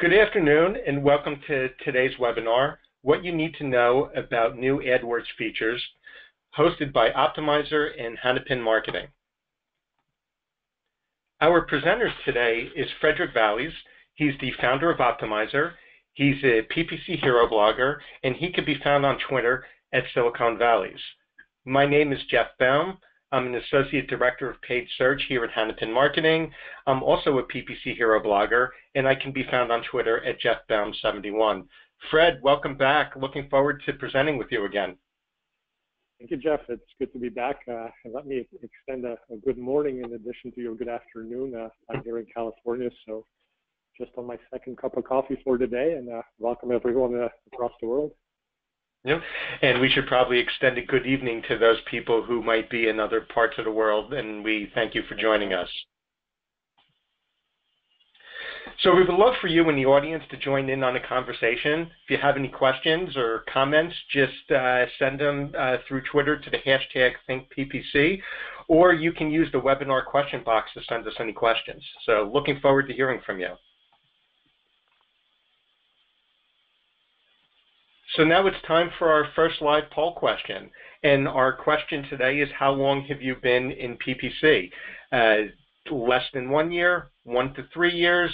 Good afternoon and welcome to today's webinar, What You Need to Know About New AdWords Features, hosted by Optmyzr and Hanapin Marketing. Our presenter today is Frederick Vallaeys. He's the founder of Optmyzr. He's a PPC hero blogger, and he can be found on Twitter at Silicon Vallaeys. My name is Jeff Baum. I'm an Associate Director of Paid Search here at Hanapin Marketing. I'm also a PPC Hero blogger, and I can be found on Twitter at JeffBaum71. Fred, welcome back. Looking forward to presenting with you again. Thank you, Jeff. It's good to be back. Uh, let me extend a, a, good morning in addition to your good afternoon. Uh, I'm here in California, so just on my second cup of coffee for today, and uh, welcome everyone uh, across the world. Yeah, and we should probably extend a good evening to those people who might be in other parts of the world, and we thank you for joining us. So we would love for you in the audience to join in on the conversation. If you have any questions or comments, just uh, send them uh, through Twitter to the hashtag ThinkPPC, or you can use the webinar question box to send us any questions. So looking forward to hearing from you. So now it's time for our first live poll question. And our question today is how long have you been in PPC? Uh, less than one year, one to three years,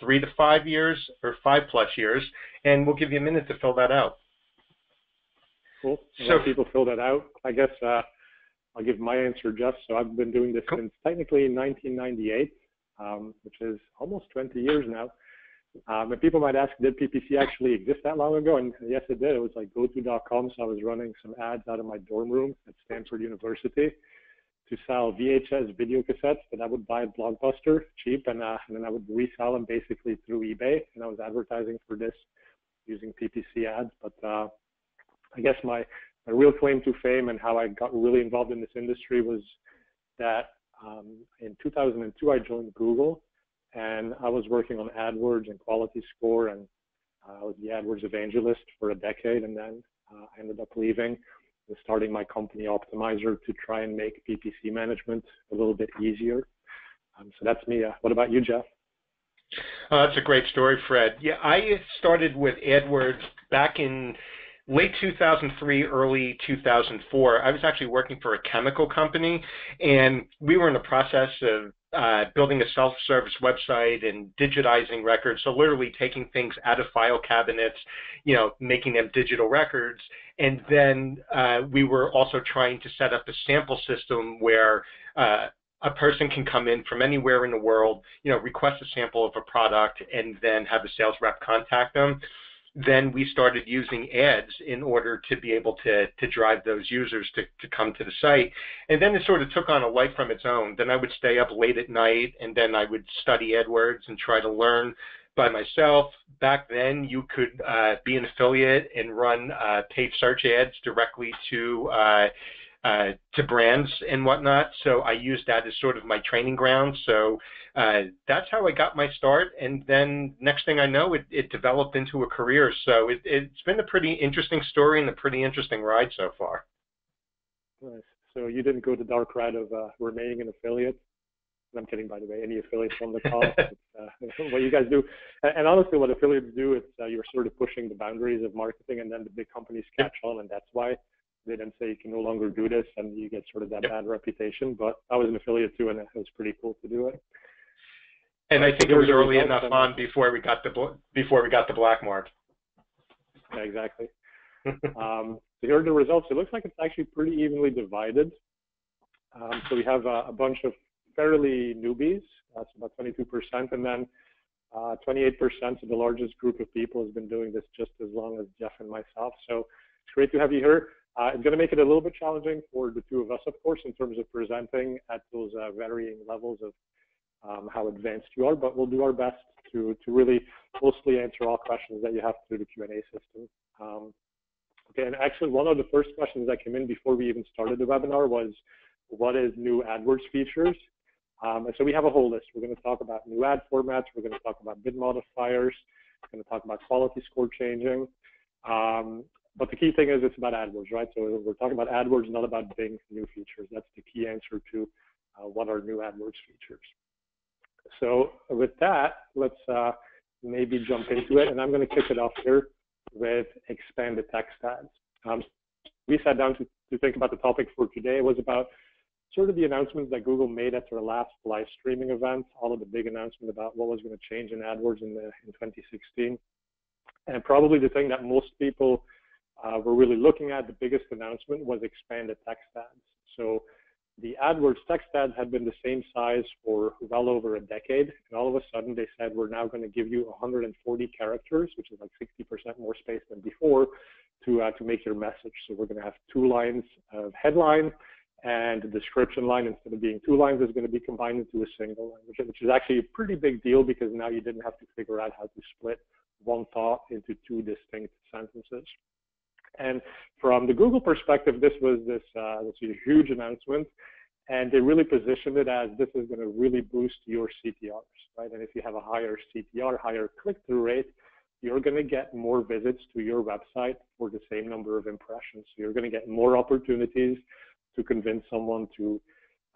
three to five years, or five plus years? And we'll give you a minute to fill that out. Cool. So people fill that out. I guess uh, I'll give my answer, Jeff. So I've been doing this cool. since technically 1998, um, which is almost 20 years now. Um, and people might ask, did PPC actually exist that long ago? And yes, it did. It was like GoTo.com. So I was running some ads out of my dorm room at Stanford University to sell VHS video cassettes that I would buy at Blockbuster cheap, and, uh, and then I would resell them basically through eBay. And I was advertising for this using PPC ads. But uh, I guess my, my real claim to fame and how I got really involved in this industry was that um, in 2002 I joined Google and I was working on AdWords and Quality Score, and uh, I was the AdWords evangelist for a decade, and then uh, I ended up leaving and starting my company Optmyzr to try and make PPC management a little bit easier. Um, so that's me. Uh, what about you, Jeff? Uh, that's a great story, Fred. Yeah, I started with AdWords back in late 2003, early 2004, I was actually working for a chemical company, and we were in the process of uh, building a self-service website and digitizing records. So literally taking things out of file cabinets, you know, making them digital records. And then uh, we were also trying to set up a sample system where uh, a person can come in from anywhere in the world, you know, request a sample of a product, and then have a sales rep contact them then we started using ads in order to be able to, to drive those users to, to come to the site. And then it sort of took on a life from its own. Then I would stay up late at night and then I would study AdWords and try to learn by myself. Back then, you could uh, be an affiliate and run uh, paid search ads directly to uh, uh, to brands and whatnot. So I used that as sort of my training ground. So uh, that's how I got my start. And then next thing I know, it, it developed into a career. So it, has been a pretty interesting story and a pretty interesting ride so far. Nice. So you didn't go the dark ride of uh, remaining an affiliate. I'm kidding, by the way. Any affiliates on the call? uh, what you guys do, and, and, honestly, what affiliates do, it's uh, you're sort of pushing the boundaries of marketing, and then the big companies catch on, and that's why they then say you can no longer do this and you get sort of that yep. bad reputation. But I was an affiliate too, and it was pretty cool to do it. And I think it was early enough on before we got the before we got the black mark. Yeah, exactly. um, so here are the results. It looks like it's actually pretty evenly divided. Um, so we have a, a, bunch of fairly newbies. That's about 22%, and then 28% uh, of the largest group of people has been doing this just as long as Jeff and myself. So it's great to have you here. Uh, it's going to make it a little bit challenging for the two of us, of course, in terms of presenting at those uh, varying levels of um, how advanced you are, but we'll do our best to, to really mostly answer all questions that you have through the Q&A system. Um, okay, and actually one of the first questions that came in before we even started the webinar was, what is new AdWords features? Um, and so we have a whole list. We're going to talk about new ad formats. We're going to talk about bid modifiers. We're going to talk about quality score changing. Um, but the key thing is it's about AdWords, right? So we're talking about AdWords, not about Bing new features. That's the key answer to uh, what are new AdWords features. So with that, let's uh, maybe jump into it. And I'm going to kick it off here with expanded text ads. Um, we sat down to, to think about the topic for today. It was about sort of the announcements that Google made at their last live streaming event, all of the big announcements about what was going to change in AdWords in, the, in 2016. And probably the thing that most people uh, were really looking at, the biggest announcement was expanded text ads. So the AdWords text ads had been the same size for well over a decade, and all of a sudden they said we're now going to give you 140 characters, which is like 60% more space than before, to uh, to make your message. So we're going to have two lines of headline, and the description line instead of being two lines is going to be combined into a single line, which, which is actually a pretty big deal because now you didn't have to figure out how to split one thought into two distinct sentences. And from the Google perspective, this was this, uh, this huge announcement, and they really positioned it as this is going to really boost your CTRs, right? And if you have a higher CTR, higher click-through rate, you're going to get more visits to your website for the same number of impressions. So you're going to get more opportunities to convince someone to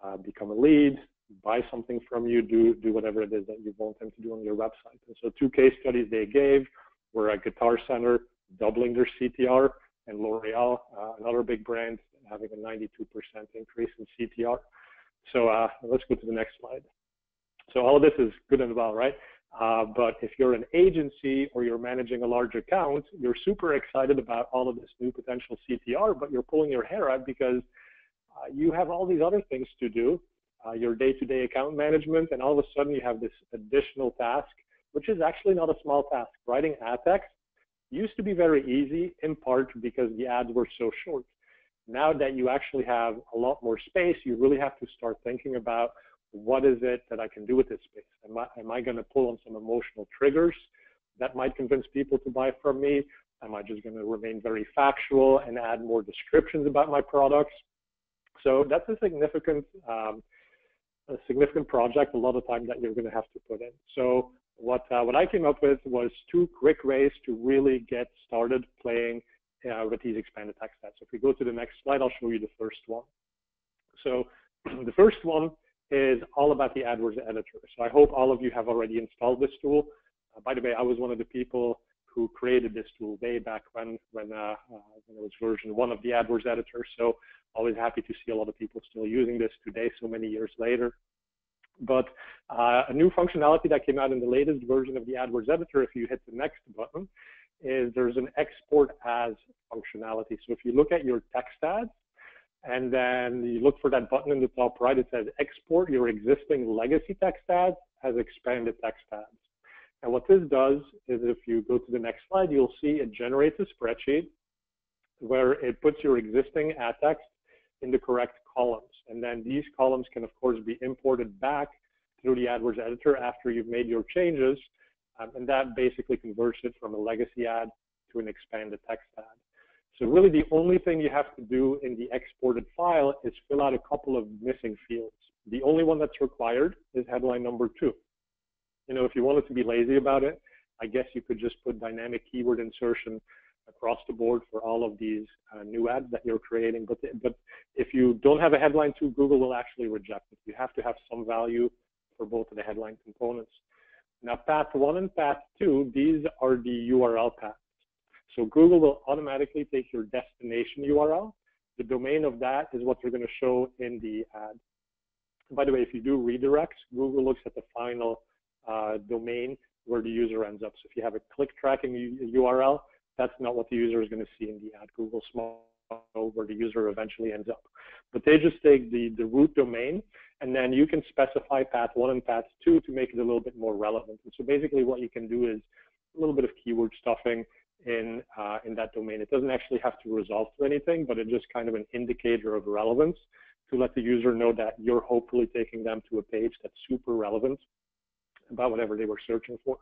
uh, become a lead, buy something from you, do do whatever it is that you want them to do on your website. And so two case studies they gave were a Guitar Center doubling their CTR and L'Oreal, uh, another big brand, having a 92% increase in CTR. So uh, let's go to the next slide. So all of this is good and well, right? Uh, but if you're an agency or you're managing a large account, you're super excited about all of this new potential CTR, but you're pulling your hair out because uh, you have all these other things to do, uh, your day-to-day -day account management, and all of a sudden you have this additional task, which is actually not a small task. Writing ad text used to be very easy in part because the ads were so short. Now that you actually have a lot more space, you really have to start thinking about what is it that I can do with this space? Am I, am I going to pull on some emotional triggers that might convince people to buy from me? Am I just going to remain very factual and add more descriptions about my products? So that's a significant, um, a significant project, a lot of time that you're going to have to put in. So what uh, what I came up with was two quick ways to really get started playing uh, with these expanded ads. So if we go to the next slide, I'll show you the first one. So the first one is all about the AdWords editor. So I hope all of you have already installed this tool. Uh, by the way, I was one of the people who created this tool way back when when, uh, uh, when it was version one of the AdWords editor. So always happy to see a lot of people still using this today, so many years later. But uh, a new functionality that came out in the latest version of the AdWords editor, if you hit the next button, is there's an export as functionality. So if you look at your text ads, and then you look for that button in the top right, it says export your existing legacy text ads as expanded text ads. And what this does is if you go to the next slide, you'll see it generates a spreadsheet where it puts your existing ad text in the correct columns. And then these columns can, of course, be imported back through the AdWords editor after you've made your changes. Um, and that basically converts it from a legacy ad to an expanded text ad. So really the only thing you have to do in the exported file is fill out a couple of missing fields. The only one that's required is headline number two. You know, if you wanted to be lazy about it, I guess you could just put dynamic keyword insertion across the board for all of these uh, new ads that you're creating. But, but if you don't have a headline to, Google will actually reject it. You have to have some value for both of the headline components. Now, path one and path two, these are the URL paths. So Google will automatically take your destination URL. The domain of that is what you're going to show in the ad. By the way, if you do redirects, Google looks at the final uh, domain where the user ends up. So if you have a click tracking URL, that's not what the user is going to see in the ad. Google Small where the user eventually ends up. But they just take the, the root domain, and then you can specify path one and path two to make it a little bit more relevant. And so basically what you can do is a little bit of keyword stuffing in, uh, in that domain. It doesn't actually have to resolve to anything, but it's just kind of an indicator of relevance to let the user know that you're hopefully taking them to a page that's super relevant about whatever they were searching for.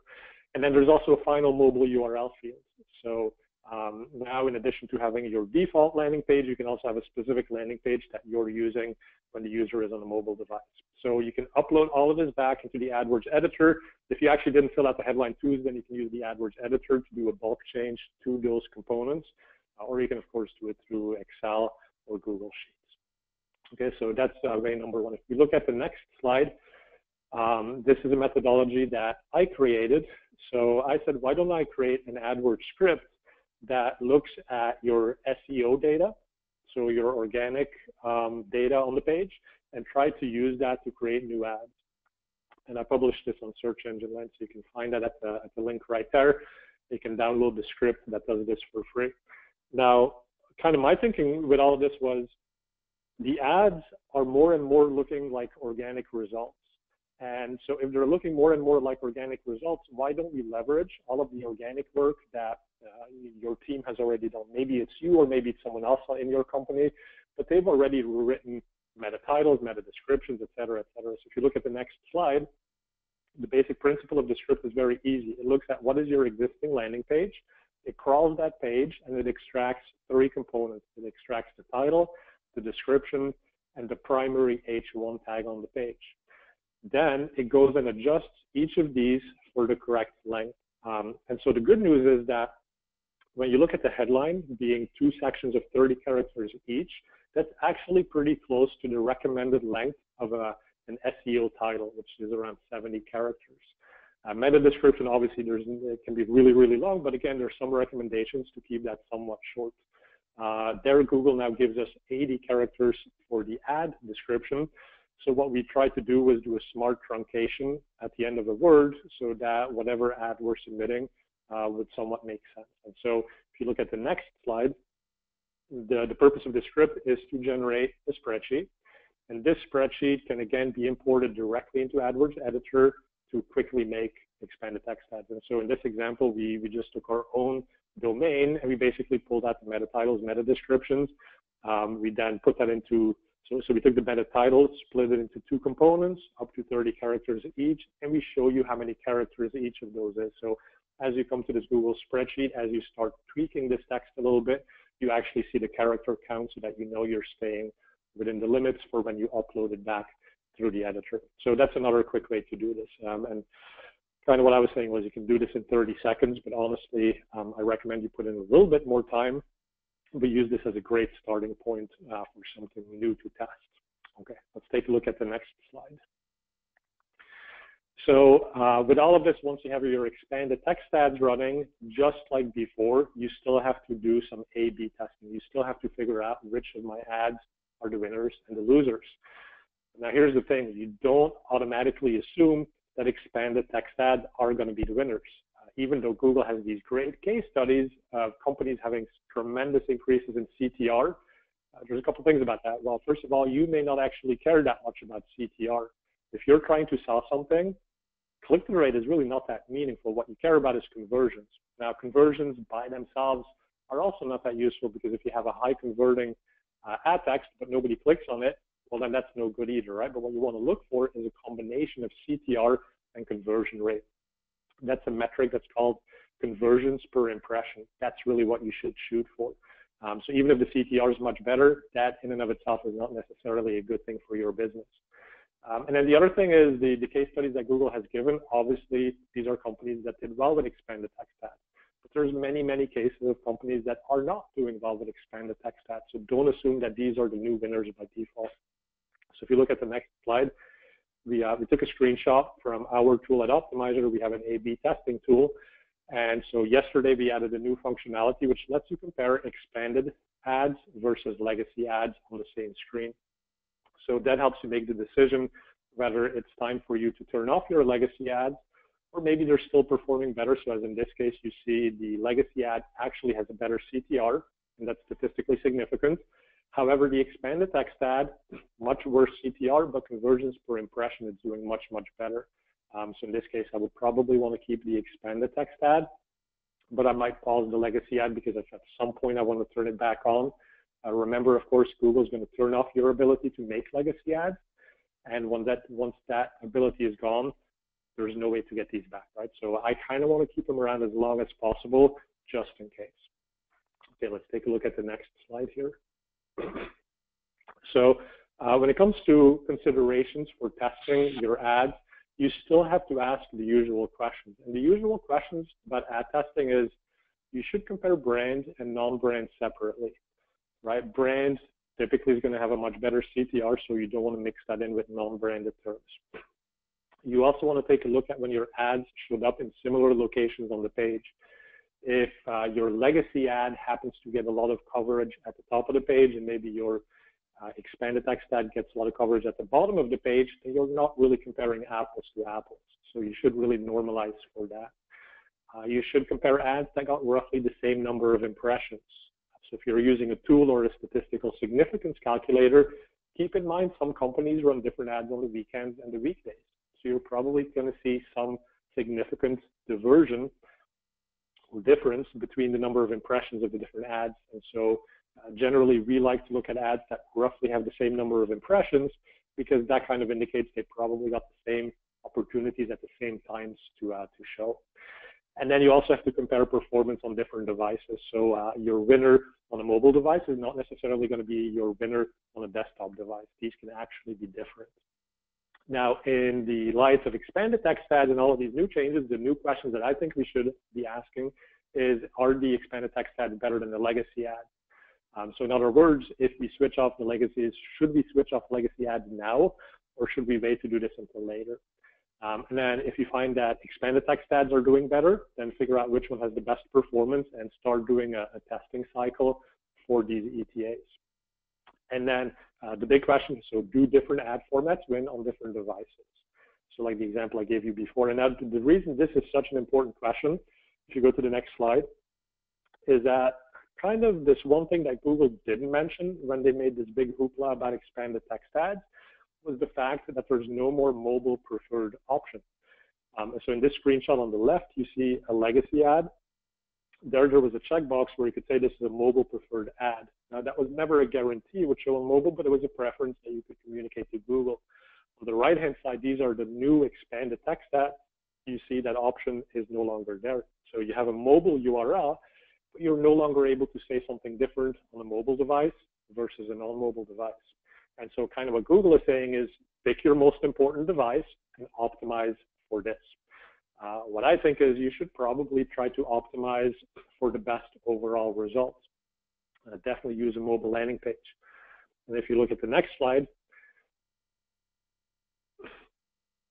And then there's also a final mobile URL field. So um, now, in addition to having your default landing page, you can also have a specific landing page that you're using when the user is on a mobile device. So you can upload all of this back into the AdWords editor. If you actually didn't fill out the headline twos, then you can use the AdWords editor to do a bulk change to those components. Uh, or you can, of course, do it through Excel or Google Sheets. Okay, so that's uh, way number one. If we look at the next slide, um, this is a methodology that I created So I said, why don't I create an AdWords script that looks at your SEO data, so your organic um, data on the page, and try to use that to create new ads. And I published this on Search Engine Land, so you can find that at the, at the link right there. You can download the script that does this for free. Now, kind of my thinking with all of this was the ads are more and more looking like organic results. And so if they're looking more and more like organic results, why don't we leverage all of the organic work that uh, your team has already done? Maybe it's you or maybe it's someone else in your company, but they've already written meta titles, meta descriptions, et cetera, et cetera. So if you look at the next slide, the basic principle of the script is very easy. It looks at what is your existing landing page, it crawls that page, and it extracts three components. It extracts the title, the description, and the primary H1 tag on the page. Then it goes and adjusts each of these for the correct length. Um, and so the good news is that when you look at the headline being two sections of 30 characters each, that's actually pretty close to the recommended length of a, an SEO title, which is around 70 characters. Uh, meta description, obviously, there's, it can be really, really long, but again, there's some recommendations to keep that somewhat short. Uh, there, Google now gives us 80 characters for the ad description. So what we tried to do was do a smart truncation at the end of a word so that whatever ad we're submitting uh, would somewhat make sense. And so if you look at the next slide, the, the purpose of the script is to generate a spreadsheet. And this spreadsheet can again be imported directly into AdWords Editor to quickly make expanded text ads. And so in this example, we, we just took our own domain and we basically pulled out the meta titles, meta descriptions. Um, we then put that into, so, so we took the meta title, split it into two components, up to 30 characters each, and we show you how many characters each of those is. So as you come to this Google spreadsheet, as you start tweaking this text a little bit, you actually see the character count so that you know you're staying within the limits for when you upload it back through the editor. So that's another quick way to do this. Um, and kind of what I was saying was you can do this in 30 seconds, but honestly, um, I recommend you put in a little bit more time. We use this as a great starting point uh, for something new to test. Okay, let's take a look at the next slide. So uh, with all of this, once you have your expanded text ads running, just like before, you still have to do some A-B testing. You still have to figure out which of my ads are the winners and the losers. Now here's the thing, you don't automatically assume that expanded text ads are going to be the winners. Even though Google has these great case studies of companies having tremendous increases in CTR, uh, there's a couple things about that. Well, first of all, you may not actually care that much about CTR. If you're trying to sell something, click-through rate is really not that meaningful. What you care about is conversions. Now, conversions by themselves are also not that useful because if you have a high converting uh, ad text, but nobody clicks on it, well, then that's no good either, right? But what you want to look for is a combination of CTR and conversion rate. That's a metric that's called conversions per impression. That's really what you should shoot for. Um, so even if the CTR is much better, that in and of itself is not necessarily a good thing for your business. Um, and then the other thing is the, the case studies that Google has given, obviously these are companies that did well with expanded text ads. But there's many, many cases of companies that are not doing well with expanded text ads. So don't assume that these are the new winners by default. So if you look at the next slide, we, uh, we took a screenshot from our tool at Optmyzr. We have an A-B testing tool. And so yesterday we added a new functionality which lets you compare expanded ads versus legacy ads on the same screen. So that helps you make the decision whether it's time for you to turn off your legacy ads or maybe they're still performing better. So as in this case, you see the legacy ad actually has a better CTR and that's statistically significant. However, the expanded text ad, much worse CTR, but conversions per impression is doing much, much better. Um, so in this case, I would probably want to keep the expanded text ad, but I might pause the legacy ad because at some point I want to turn it back on. Uh, remember, of course, Google is going to turn off your ability to make legacy ads. And when that, once that ability is gone, there's no way to get these back, right? So I kind of want to keep them around as long as possible, just in case. Okay, let's take a look at the next slide here. So uh, when it comes to considerations for testing your ads, you still have to ask the usual questions. And the usual questions about ad testing is you should compare brand and non-brand separately, right? Brands typically is going to have a much better CTR, so you don't want to mix that in with non-branded terms. You also want to take a look at when your ads showed up in similar locations on the page. If uh, your legacy ad happens to get a lot of coverage at the top of the page and maybe your uh, expanded text ad gets a lot of coverage at the bottom of the page, then you're not really comparing apples to apples. So you should really normalize for that. Uh, you should compare ads that got roughly the same number of impressions. So if you're using a tool or a statistical significance calculator, keep in mind some companies run different ads on the weekends and the weekdays. So you're probably going to see some significant diversion difference between the number of impressions of the different ads. And so uh, generally, we like to look at ads that roughly have the same number of impressions because that kind of indicates they probably got the same opportunities at the same times to uh, to show. And then you also have to compare performance on different devices. So uh, your winner on a mobile device is not necessarily going to be your winner on a desktop device. These can actually be different. Now, in the light of expanded text ads and all of these new changes, the new questions that I think we should be asking is, are the expanded text ads better than the legacy ads? Um, so in other words, if we switch off the legacies, should we switch off legacy ads now, or should we wait to do this until later? Um, and then if you find that expanded text ads are doing better, then figure out which one has the best performance and start doing a, a testing cycle for these ETAs. And then uh, the big question, is, so do different ad formats win on different devices? So like the example I gave you before. And now the reason this is such an important question, if you go to the next slide, is that kind of this one thing that Google didn't mention when they made this big hoopla about expanded text ads was the fact that there's no more mobile preferred option. Um, so in this screenshot on the left, you see a legacy ad. There, there was a checkbox where you could say this is a mobile preferred ad. Now that was never a guarantee it would show on mobile, but it was a preference that you could communicate to Google. On the right-hand side, these are the new expanded text ads. You see that option is no longer there. So you have a mobile URL, but you're no longer able to say something different on a mobile device versus a non-mobile device. And so kind of what Google is saying is pick your most important device and optimize for this. Uh, what I think is you should probably try to optimize for the best overall results. Uh, definitely use a mobile landing page. And if you look at the next slide,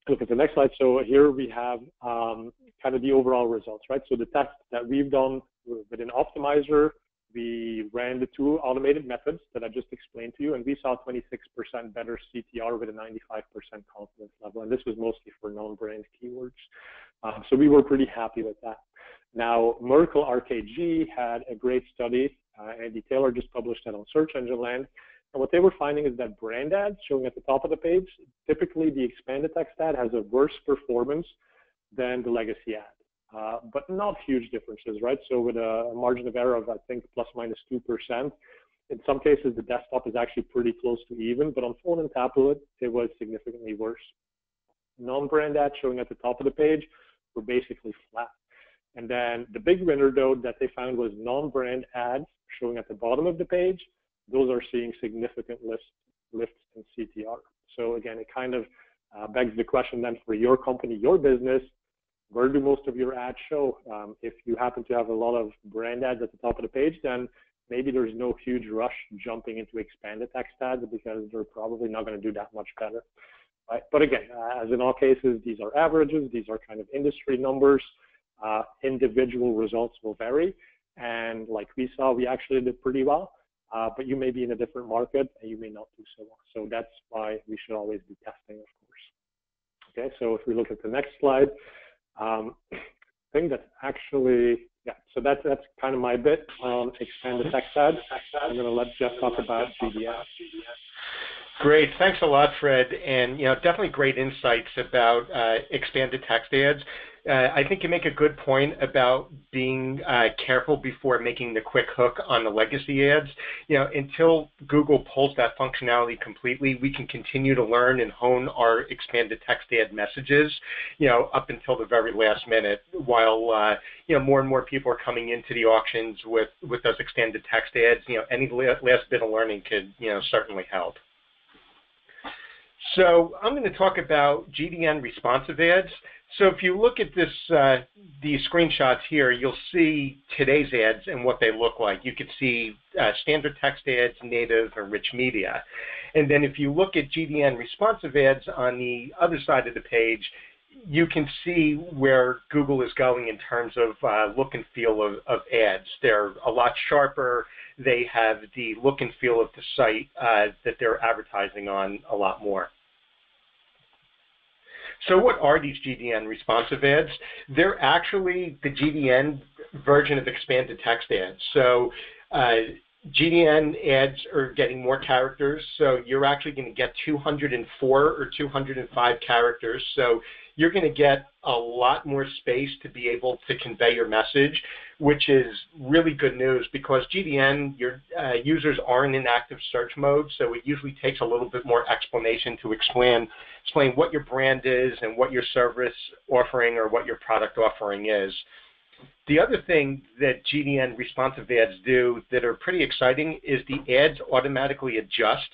look at the next slide. So here we have um, kind of the overall results, right? So the test that we've done within Optmyzr, we ran the two automated methods that I just explained to you, and we saw 26% better CTR with a 95% confidence level. And this was mostly for non-brand keywords. Um, so we were pretty happy with that. Now, Merkle RKG had a great study. Uh, Andy Taylor just published that on Search Engine Land. And what they were finding is that brand ads showing at the top of the page, typically the expanded text ad has a worse performance than the legacy ad. Uh, but not huge differences, right? So with a, margin of error of, I think, plus minus 2%, in some cases, the desktop is actually pretty close to even, but on phone and tablet, it was significantly worse. Non-brand ads showing at the top of the page were basically flat. And then the big winner, though, that they found was non-brand ads showing at the bottom of the page. Those are seeing significant lifts, in CTR. So again, it kind of uh, begs the question then for your company, your business, where do most of your ads show? Um, if you happen to have a lot of brand ads at the top of the page, then maybe there's no huge rush jumping into expanded text ads because they're probably not going to do that much better. Right? But again, uh, as in all cases, these are averages. These are kind of industry numbers. Uh, individual results will vary. And like we saw, we actually did pretty well. Uh, but you may be in a different market and you may not do so well. So that's why we should always be testing, of course. Okay, so if we look at the next slide, um, thing that actually, yeah, so that's, that's kind of my bit on expanded text ads. I'm going to let Jeff talk about GDN. Great. Thanks a lot, Fred. And you know, definitely great insights about uh, expanded text ads. Uh, I think you make a good point about being uh, careful before making the quick hook on the legacy ads. You know, until Google pulls that functionality completely, we can continue to learn and hone our expanded text ad messages. You know, up until the very last minute, while uh, you know more and more people are coming into the auctions with with those expanded text ads. You know, any last bit of learning could you know certainly help. So I'm going to talk about GDN responsive ads. So if you look at this, uh, these screenshots here, you'll see today's ads and what they look like. You could see uh, standard text ads, native, or rich media. And then if you look at GDN responsive ads on the other side of the page, you can see where Google is going in terms of uh, look and feel of, of, ads. They're a lot sharper. They have the look and feel of the site uh, that they're advertising on a lot more. So what are these GDN responsive ads? They're actually the GDN version of expanded text ads. So uh, GDN ads are getting more characters, so you're actually going to get 204 or 205 characters. So you're going to get a lot more space to be able to convey your message, which is really good news because GDN, your uh, users aren't in active search mode, so it usually takes a little bit more explanation to explain, explain what your brand is and what your service offering or what your product offering is. The other thing that GDN responsive ads do that are pretty exciting is the ads automatically adjust.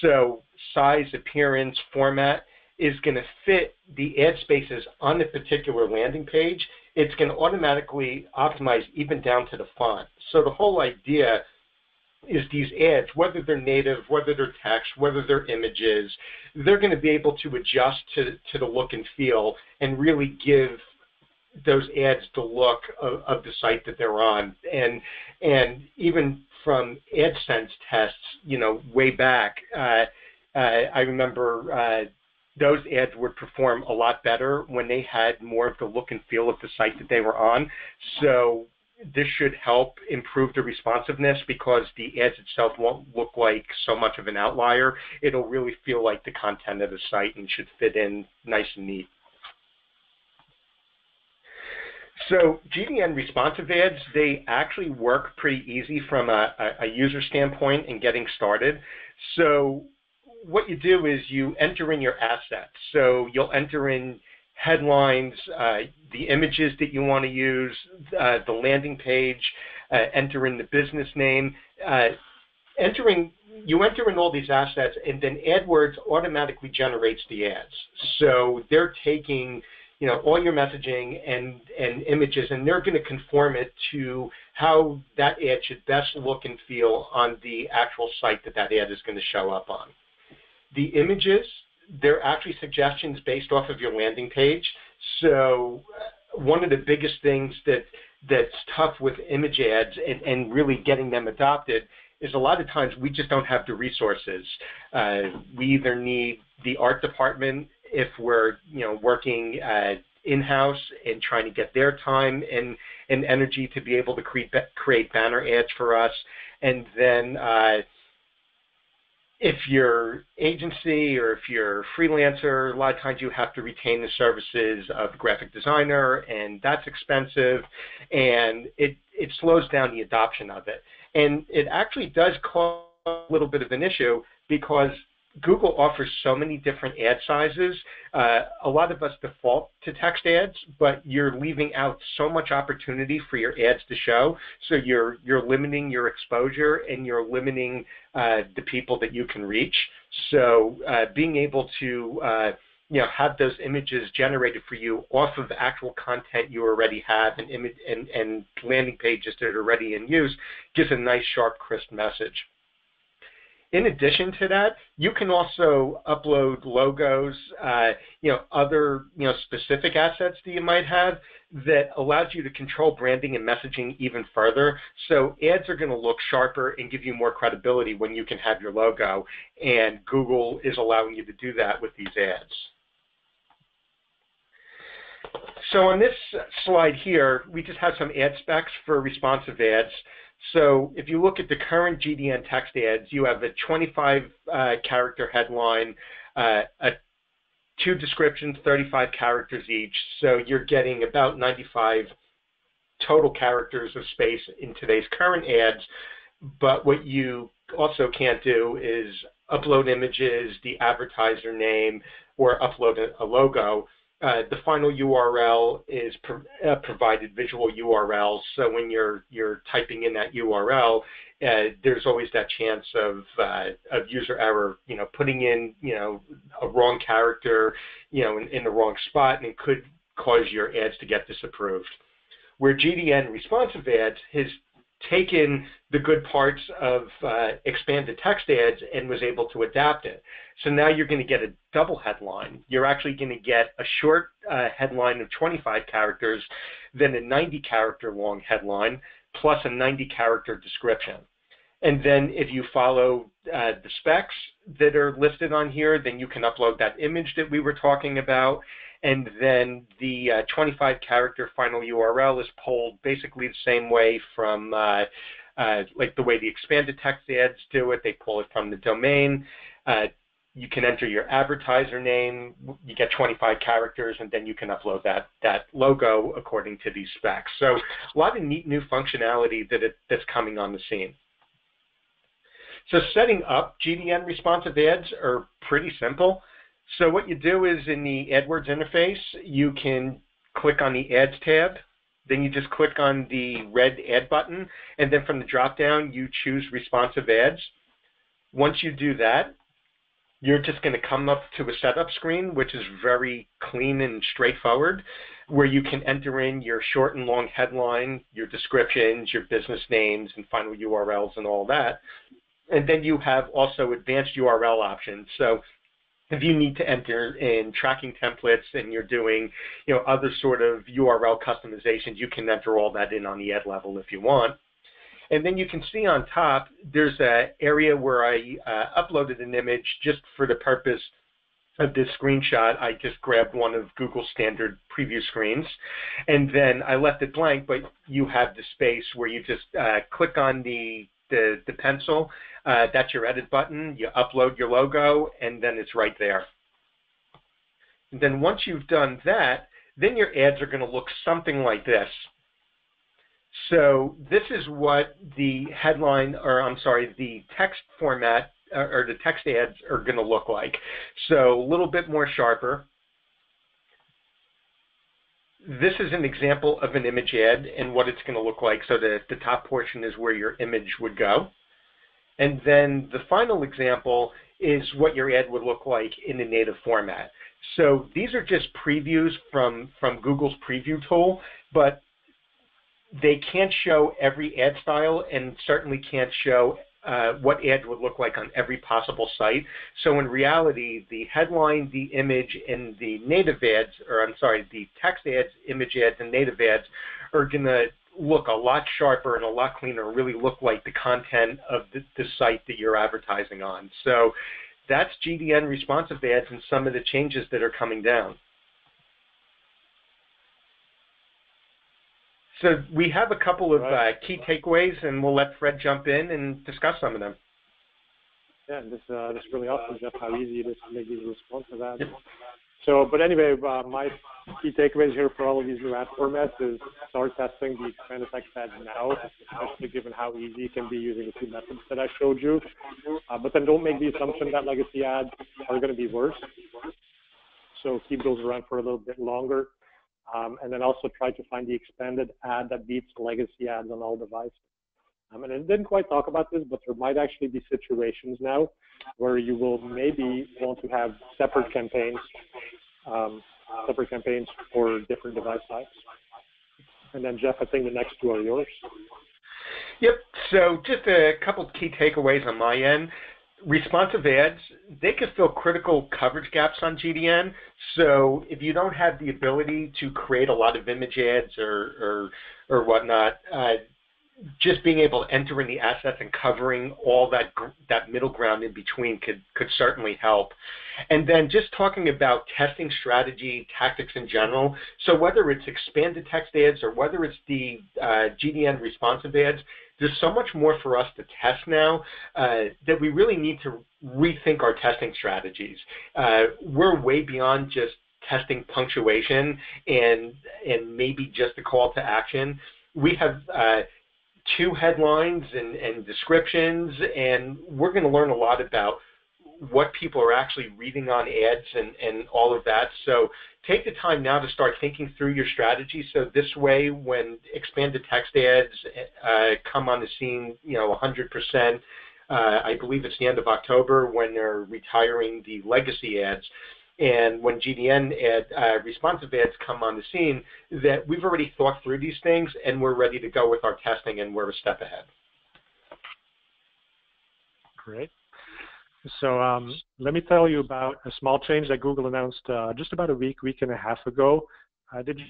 So size, appearance, format, is going to fit the ad spaces on the particular landing page, it's going to automatically optimize even down to the font. So the whole idea is these ads, whether they're native, whether they're text, whether they're images, they're going to be able to adjust to, to the look and feel and really give those ads the look of, of the site that they're on. And and even from AdSense tests, you know, way back, uh, uh, I remember uh, those ads would perform a lot better when they had more of the look and feel of the site that they were on. So this should help improve the responsiveness because the ads itself won't look like so much of an outlier. It'll really feel like the content of the site and should fit in nice and neat. So GDN responsive ads, they actually work pretty easy from a, a, user standpoint in getting started. So what you do is you enter in your assets. So you'll enter in headlines, uh, the images that you want to use, uh, the landing page, uh, enter in the business name. Uh, entering, you enter in all these assets, and then AdWords automatically generates the ads. So they're taking you know all your messaging and and images and they're going to conform it to how that ad should best look and feel on the actual site that that ad is going to show up on the images, they're actually suggestions based off of your landing page. So uh, one of the biggest things that that's tough with image ads and, and really getting them adopted is a lot of times we just don't have the resources. Uh, we either need the art department if we're you know working uh, in-house and trying to get their time and, and energy to be able to create, create banner ads for us, and then uh, if you're agency or if you're a freelancer, a lot of times you have to retain the services of a graphic designer, and that's expensive, and it it slows down the adoption of it. And it actually does cause a little bit of an issue because Google offers so many different ad sizes. Uh, a lot of us default to text ads, but you're leaving out so much opportunity for your ads to show. So you're you're limiting your exposure and you're limiting uh, the people that you can reach. So uh, being able to uh, you know have those images generated for you off of the actual content you already have and image and, and landing pages that are already in use gives a nice sharp crisp message. In addition to that, you can also upload logos, uh, you know, other you know specific assets that you might have that allows you to control branding and messaging even further. So ads are going to look sharper and give you more credibility when you can have your logo, and Google is allowing you to do that with these ads. So on this slide here, we just have some ad specs for responsive ads. So if you look at the current GDN text ads, you have a 25 uh, character headline, uh, a, two descriptions, 35 characters each. So you're getting about 95 total characters of space in today's current ads. But what you also can't do is upload images, the advertiser name, or upload a logo. Uh, the final URL is pro uh, provided visual URL. So when you're you're typing in that URL, uh, there's always that chance of uh, of user error. You know, putting in you know a wrong character, you know, in, in the wrong spot, and it could cause your ads to get disapproved. Where GDN responsive ads has taken the good parts of uh, expanded text ads and was able to adapt it. So now you're going to get a double headline. You're actually going to get a short uh, headline of 25 characters, then a 90 character long headline, plus a 90 character description. And then if you follow uh, the specs that are listed on here, then you can upload that image that we were talking about. And then the uh, 25 character final URL is pulled basically the same way from uh, uh, like the way the expanded text ads do it. They pull it from the domain. Uh, you can enter your advertiser name, you get 25 characters, and then you can upload that, that logo according to these specs. So a lot of neat new functionality that it, that's coming on the scene. So setting up GDN responsive ads are pretty simple. So what you do is in the AdWords interface, you can click on the Ads tab, then you just click on the red Add button, and then from the drop-down, you choose Responsive Ads. Once you do that, you're just going to come up to a setup screen, which is very clean and straightforward, where you can enter in your short and long headline, your descriptions, your business names, and final URLs and all that. And then you have also advanced URL options. So if you need to enter in tracking templates and you're doing you know, other sort of URL customizations, you can enter all that in on the ad level if you want. And then you can see on top, there's an area where I uh, uploaded an image just for the purpose of this screenshot. I just grabbed one of Google's standard preview screens, and then I left it blank, but you have the space where you just uh, click on the, the, the pencil. Uh, that's your edit button. You upload your logo, and then it's right there. And then once you've done that, then your ads are going to look something like this. So this is what the headline, or I'm sorry, the text format or the text ads are going to look like. So a little bit more sharper. This is an example of an image ad and what it's going to look like. So the, the top portion is where your image would go. And then the final example is what your ad would look like in the native format. So these are just previews from, from Google's preview tool, but they can't show every ad style and certainly can't show uh, what ad would look like on every possible site. So in reality, the headline, the image, and the native ads, or I'm sorry, the text ads, image ads, and native ads are going to look a lot sharper and a lot cleaner, really look like the content of the, the site that you're advertising on. So that's GDN responsive ads and some of the changes that are coming down. So we have a couple of right. uh, key takeaways, and we'll let Fred jump in and discuss some of them. Yeah, this uh, this is really awesome, Jeff. How easy it is to make these responsive ads. Yep. So, but anyway, uh, my key takeaways here for all of these new ad formats is start testing the expanded text ads now, especially given how easy it can be using the two methods that I showed you. Uh, but then don't make the assumption that legacy ads are going to be worse. So keep those around for a little bit longer. Um, and then also try to find the expanded ad that beats legacy ads on all devices. Um, and I didn't quite talk about this, but there might actually be situations now where you will maybe want to have separate campaigns, um, separate campaigns for different device types. And then Jeff, I think the next two are yours. Yep. So just a couple key takeaways on my end responsive ads, they can fill critical coverage gaps on GDN. So if you don't have the ability to create a lot of image ads or or, or whatnot, uh, just being able to enter in the assets and covering all that that middle ground in between could could certainly help. And then just talking about testing strategy, tactics in general. So whether it's expanded text ads or whether it's the uh, GDN responsive ads, there's so much more for us to test now uh, that we really need to rethink our testing strategies. Uh, we're way beyond just testing punctuation and and maybe just a call to action. We have uh, two headlines and, and descriptions, and we're going to learn a lot about what people are actually reading on ads and, and all of that. So take the time now to start thinking through your strategy. So this way, when expanded text ads uh, come on the scene, you know, 100%, uh, I believe it's the end of October when they're retiring the legacy ads. And when GDN ad, uh, responsive ads come on the scene, that we've already thought through these things and we're ready to go with our testing and we're a step ahead. Great. So um, let me tell you about a small change that Google announced uh, just about a week, week and a half ago. Uh, did you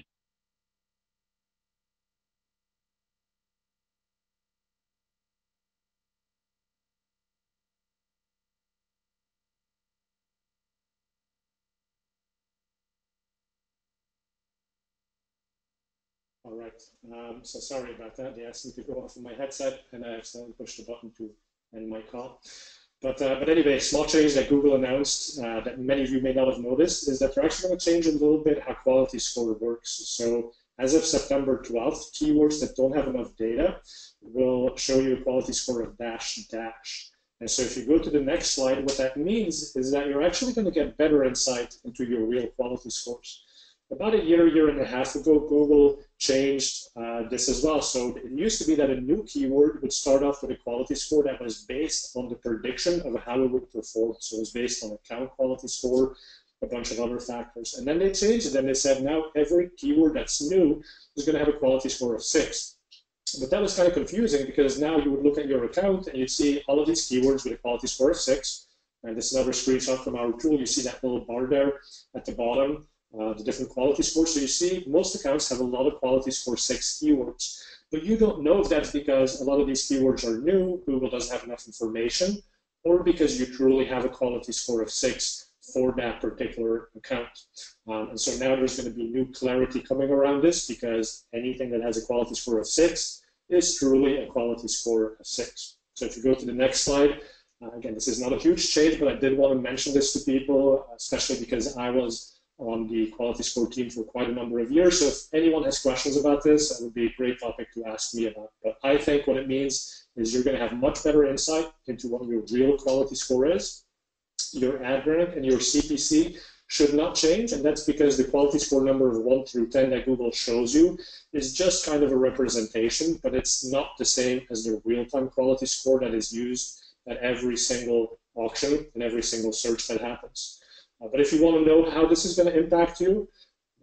right. Um, so sorry about that. They asked me to go off of my headset, and I accidentally pushed the button to end my call. But, uh, but anyway, small change that Google announced uh, that many of you may not have noticed is that they're actually going to change a little bit how quality score works. So as of September 12th, keywords that don't have enough data will show you a quality score of dash dash. And so if you go to the next slide, what that means is that you're actually going to get better insight into your real quality scores. About a year, year and a half ago, Google changed uh, this as well. So it used to be that a new keyword would start off with a quality score that was based on the prediction of how it would perform. So it was based on account quality score, a bunch of other factors. And then they changed it and they said now every keyword that's new is going to have a quality score of six. But that was kind of confusing because now you would look at your account and you'd see all of these keywords with a quality score of six. And this is another screenshot from our tool. You see that little bar there at the bottom uh, the different quality scores. So you see most accounts have a lot of quality score six keywords, but you don't know if that's because a lot of these keywords are new, Google doesn't have enough information, or because you truly have a quality score of six for that particular account. Um, and so now there's going to be new clarity coming around this because anything that has a quality score of six is truly a quality score of six. So if you go to the next slide, uh, again, this is not a huge change, but I did want to mention this to people, especially because I was on the quality score team for quite a number of years. So if anyone has questions about this, that would be a great topic to ask me about. But I think what it means is you're going to have much better insight into what your real quality score is. Your ad rank and your CPC should not change, and that's because the quality score number of 1 through 10 that Google shows you is just kind of a representation, but it's not the same as the real-time quality score that is used at every single auction and every single search that happens. Uh, but if you want to know how this is going to impact you,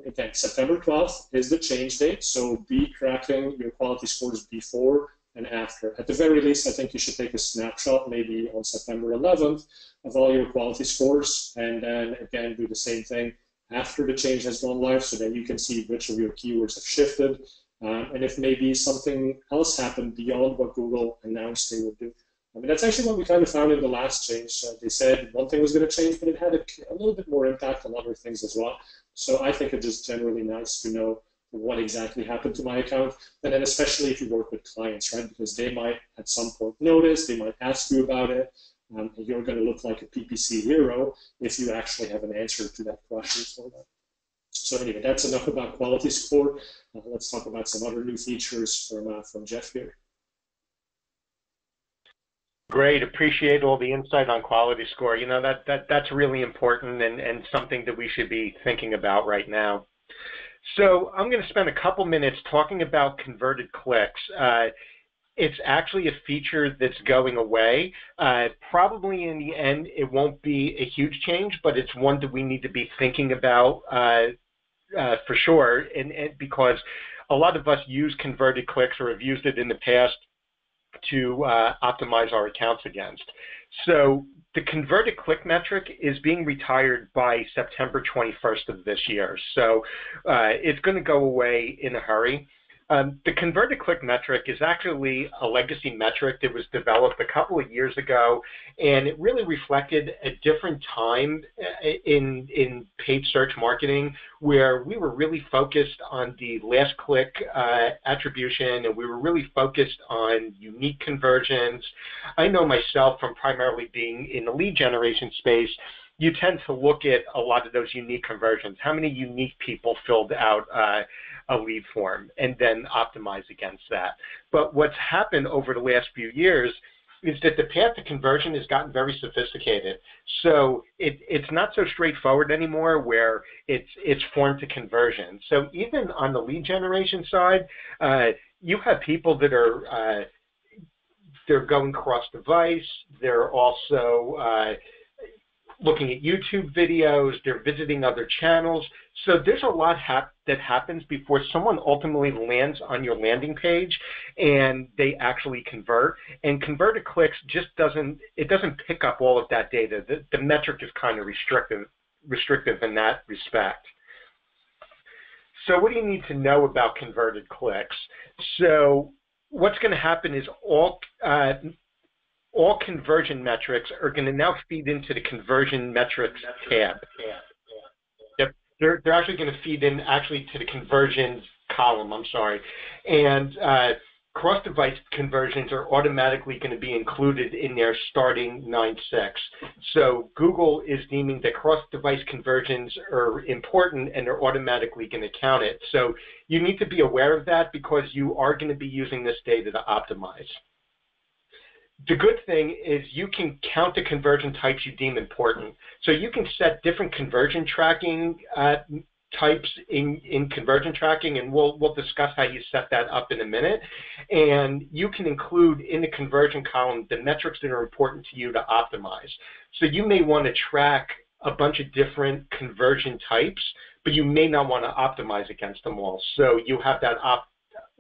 again, September 12th is the change date, so be tracking your quality scores before and after. At the very least, I think you should take a snapshot maybe on September 11th of all your quality scores, and then again do the same thing after the change has gone live so that you can see which of your keywords have shifted, uh, and if maybe something else happened beyond what Google announced they would do. I mean, that's actually what we kind of found in the last change. Uh, they said one thing was going to change, but it had a, a, little bit more impact on other things as well. So I think it's just generally nice to know what exactly happened to my account, and then especially if you work with clients, right? Because they might at some point notice, they might ask you about it, um, and you're going to look like a PPC hero if you actually have an answer to that question for them. So anyway, that's enough about quality score. Uh, let's talk about some other new features from uh, from Jeff here. Great. Appreciate all the insight on quality score. You know, that, that that's really important and, and something that we should be thinking about right now. So I'm going to spend a couple minutes talking about converted clicks. Uh, it's actually a feature that's going away. Uh, probably in the end, it won't be a huge change, but it's one that we need to be thinking about uh, uh for sure. And, and because a lot of us use converted clicks or have used it in the past to uh, optimize our accounts against. So the converted click metric is being retired by September 21st of this year. So uh, it's going to go away in a hurry. Um, the converted click metric is actually a legacy metric that was developed a couple of years ago, and it really reflected a different time uh, in in paid search marketing where we were really focused on the last click uh, attribution, and we were really focused on unique conversions. I know myself from primarily being in the lead generation space you tend to look at a lot of those unique conversions. How many unique people filled out uh, a lead form and then optimize against that. But what's happened over the last few years is that the path to conversion has gotten very sophisticated. So it, it's not so straightforward anymore where it's, it's formed to conversion. So even on the lead generation side, uh, you have people that are uh, they're going cross device. They're also uh, looking at YouTube videos, they're visiting other channels. So there's a lot hap that happens before someone ultimately lands on your landing page and they actually convert. And converted clicks just doesn't, it doesn't pick up all of that data. The, the metric is kind of restrictive, restrictive in that respect. So what do you need to know about converted clicks? So what's going to happen is all uh, all conversion metrics are going to now feed into the conversion metrics tab. Yep. They're, they're actually going to feed in actually to the conversions column, I'm sorry. And uh, cross-device conversions are automatically going to be included in there starting 9.6. So Google is deeming that cross-device conversions are important and they're automatically going to count it. So you need to be aware of that because you are going to be using this data to optimize the good thing is you can count the conversion types you deem important. So you can set different conversion tracking uh, types in, in conversion tracking, and we'll, we'll discuss how you set that up in a minute. And you can include in the conversion column the metrics that are important to you to optimize. So you may want to track a bunch of different conversion types, but you may not want to optimize against them all. So you have that op,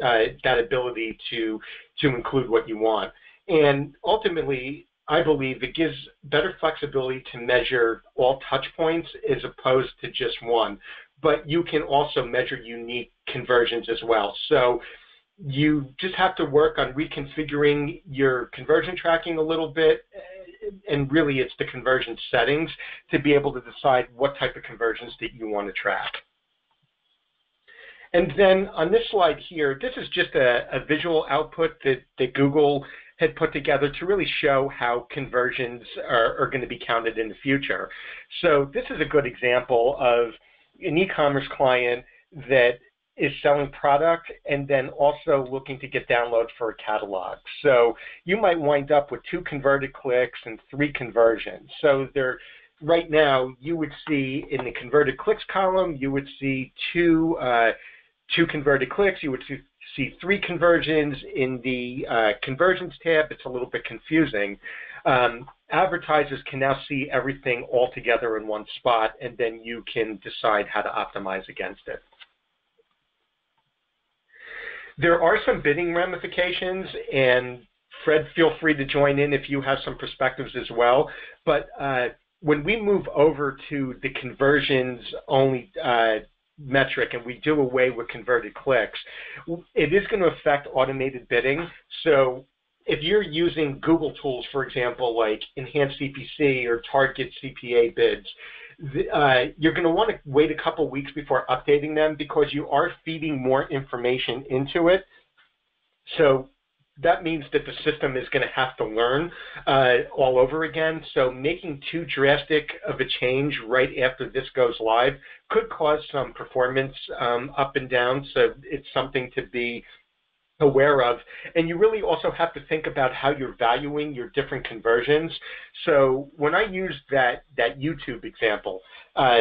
uh, that ability to to include what you want. And ultimately, I believe it gives better flexibility to measure all touch points as opposed to just one. But you can also measure unique conversions as well. So you just have to work on reconfiguring your conversion tracking a little bit eh, and really it's the conversion settings to be able to decide what type of conversions that you want to track. And then on this slide here, this is just a, a visual output that, that Google had put together to really show how conversions are, are going to be counted in the future. So this is a good example of an e-commerce client that is selling product and then also looking to get downloads for a catalog. So you might wind up with two converted clicks and three conversions. So there, right now, you would see in the converted clicks column, you would see two uh, two converted clicks. You would see see three conversions in the uh, conversions tab. It's a little bit confusing. Um, advertisers can now see everything all together in one spot, and then you can decide how to optimize against it. There are some bidding ramifications, and Fred, feel free to join in if you have some perspectives as well. But uh, when we move over to the conversions only uh, metric and we do away with converted clicks, it is going to affect automated bidding. So if you're using Google tools, for example, like Enhanced CPC or Target CPA bids, uh, you're going to want to wait a couple weeks before updating them because you are feeding more information into it. So that means that the system is going to have to learn uh, all over again. So making too drastic of a change right after this goes live could cause some performance um, up and down. So it's something to be aware of. And you really also have to think about how you're valuing your different conversions. So when I use that, that YouTube example, uh,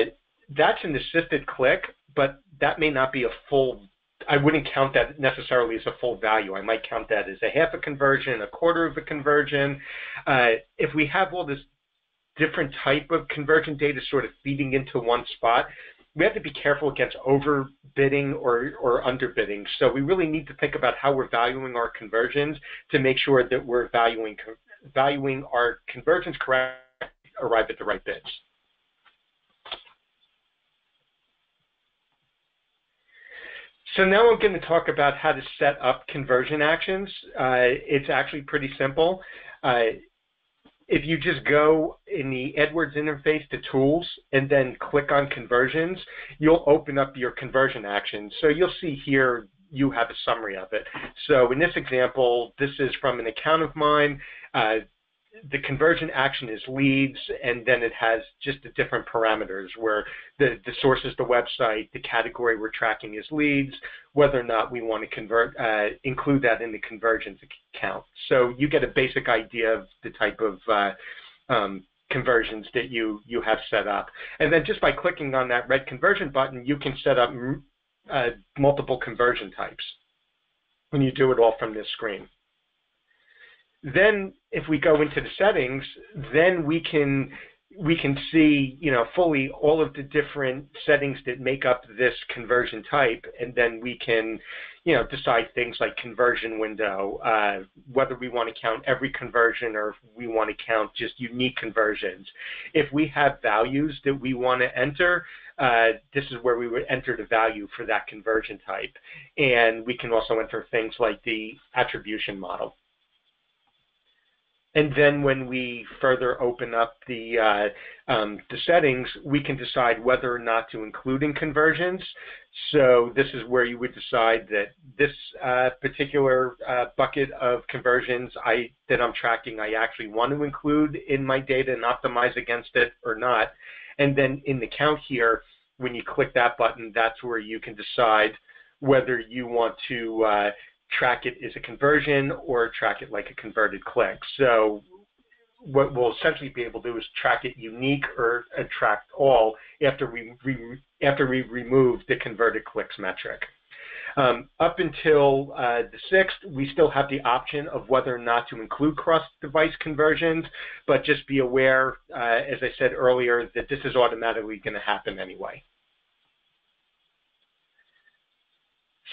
that's an assisted click, but that may not be a full I wouldn't count that necessarily as a full value. I might count that as a half a conversion, a quarter of a conversion. Uh, if we have all this different type of conversion data sort of feeding into one spot, we have to be careful against overbidding or, or underbidding. So we really need to think about how we're valuing our conversions to make sure that we're valuing valuing our conversions correct, arrive at the right bids. So now I'm going to talk about how to set up conversion actions. Uh, it's actually pretty simple. Uh, if you just go in the AdWords interface to tools and then click on conversions, you'll open up your conversion actions. So you'll see here you have a summary of it. So in this example, this is from an account of mine. Uh, the conversion action is leads, and then it has just the different parameters where the, the source is the website, the category we're tracking is leads, whether or not we want to convert, uh, include that in the conversions account. So you get a basic idea of the type of uh, um, conversions that you, you have set up. And then just by clicking on that red conversion button, you can set up uh, multiple conversion types when you do it all from this screen. Then if we go into the settings, then we can we can see, you know, fully all of the different settings that make up this conversion type, and then we can, you know, decide things like conversion window, uh, whether we want to count every conversion or if we want to count just unique conversions. If we have values that we want to enter, uh, this is where we would enter the value for that conversion type. And we can also enter things like the attribution model. And then when we further open up the, uh, um, the settings, we can decide whether or not to include in conversions. So this is where you would decide that this uh, particular uh, bucket of conversions I, that I'm tracking, I actually want to include in my data and optimize against it or not. And then in the count here, when you click that button, that's where you can decide whether you want to uh, track it as a conversion or track it like a converted click. So what we'll essentially be able to do is track it unique or track all after we, after we remove the converted clicks metric. Um, up until uh, the 6th, we still have the option of whether or not to include cross-device conversions, but just be aware, uh, as I said earlier, that this is automatically going to happen anyway.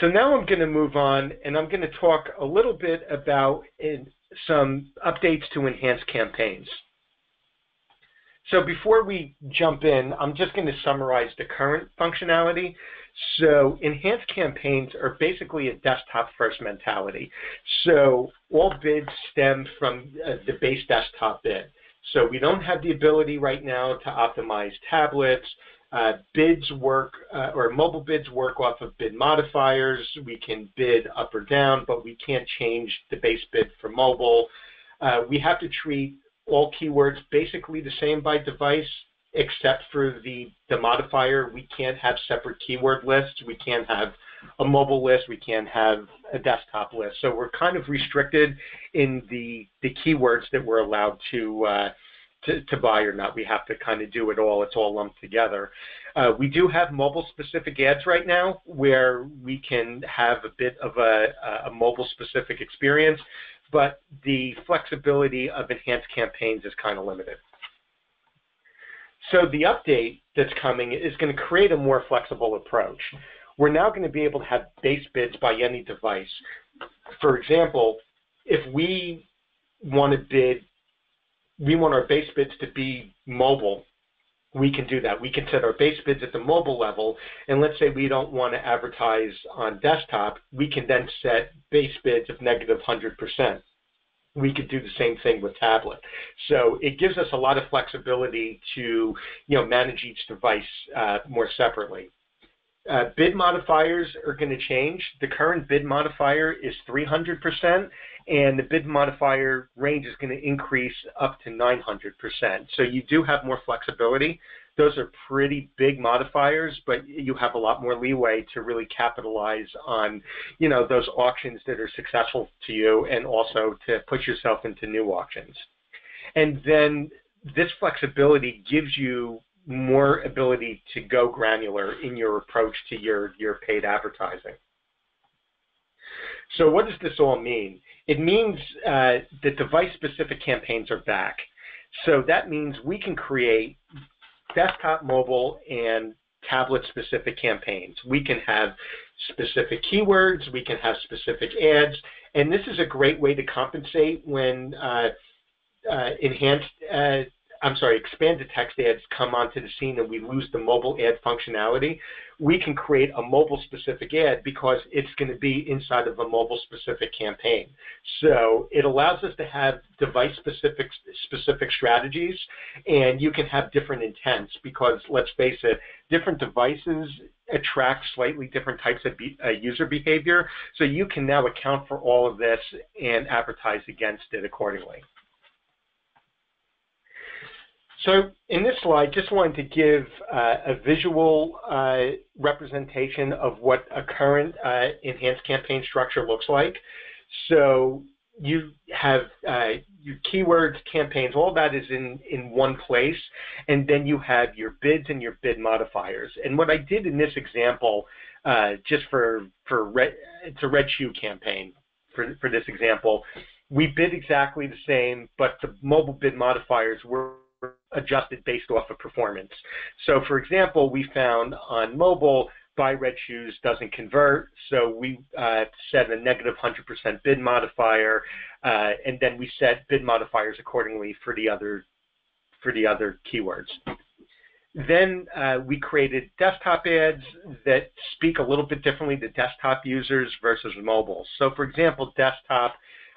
So now I'm going to move on and I'm going to talk a little bit about some updates to enhanced campaigns. So before we jump in, I'm just going to summarize the current functionality. So enhanced campaigns are basically a desktop first mentality. So all bids stem from uh, the base desktop bid. So we don't have the ability right now to optimize tablets, uh, bids work, uh, or mobile bids work off of bid modifiers. We can bid up or down, but we can't change the base bid for mobile. Uh, we have to treat all keywords basically the same by device, except for the, the modifier. We can't have separate keyword lists. We can't have a mobile list. We can't have a desktop list. So we're kind of restricted in the, the keywords that we're allowed to uh, to, to buy or not. We have to kind of do it all. It's all lumped together. Uh, we do have mobile-specific ads right now where we can have a bit of a, a mobile-specific experience, but the flexibility of enhanced campaigns is kind of limited. So the update that's coming is going to create a more flexible approach. We're now going to be able to have base bids by any device. For example, if we want to bid we want our base bids to be mobile, we can do that. We can set our base bids at the mobile level, and let's say we don't want to advertise on desktop, we can then set base bids of negative 100%. We could do the same thing with tablet. So it gives us a lot of flexibility to you know, manage each device uh, more separately. Uh, bid modifiers are going to change. The current bid modifier is 300%, and the bid modifier range is going to increase up to 900%. So you do have more flexibility. Those are pretty big modifiers, but you have a lot more leeway to really capitalize on, you know, those auctions that are successful to you and also to push yourself into new auctions. And then this flexibility gives you more ability to go granular in your approach to your, your paid advertising. So what does this all mean? It means uh, that device-specific campaigns are back. So that means we can create desktop, mobile, and tablet-specific campaigns. We can have specific keywords, we can have specific ads, and this is a great way to compensate when uh, uh, enhanced uh, I'm sorry, expanded text ads come onto the scene and we lose the mobile ad functionality, we can create a mobile specific ad because it's going to be inside of a mobile specific campaign. So it allows us to have device specific specific strategies and you can have different intents because let's face it, different devices attract slightly different types of be, uh, user behavior. So you can now account for all of this and advertise against it accordingly. So in this slide, just wanted to give uh, a visual uh, representation of what a current uh, enhanced campaign structure looks like. So you have uh, your keywords, campaigns, all that is in, in one place, and then you have your bids and your bid modifiers. And what I did in this example, uh, just for for red, it's a red shoe campaign for for this example, we bid exactly the same, but the mobile bid modifiers were adjusted based off of performance. So for example, we found on mobile, buy red shoes doesn't convert, so we uh, set a negative 100% bid modifier, uh, and then we set bid modifiers accordingly for the other for the other keywords. Then uh, we created desktop ads that speak a little bit differently to desktop users versus mobile. So for example, desktop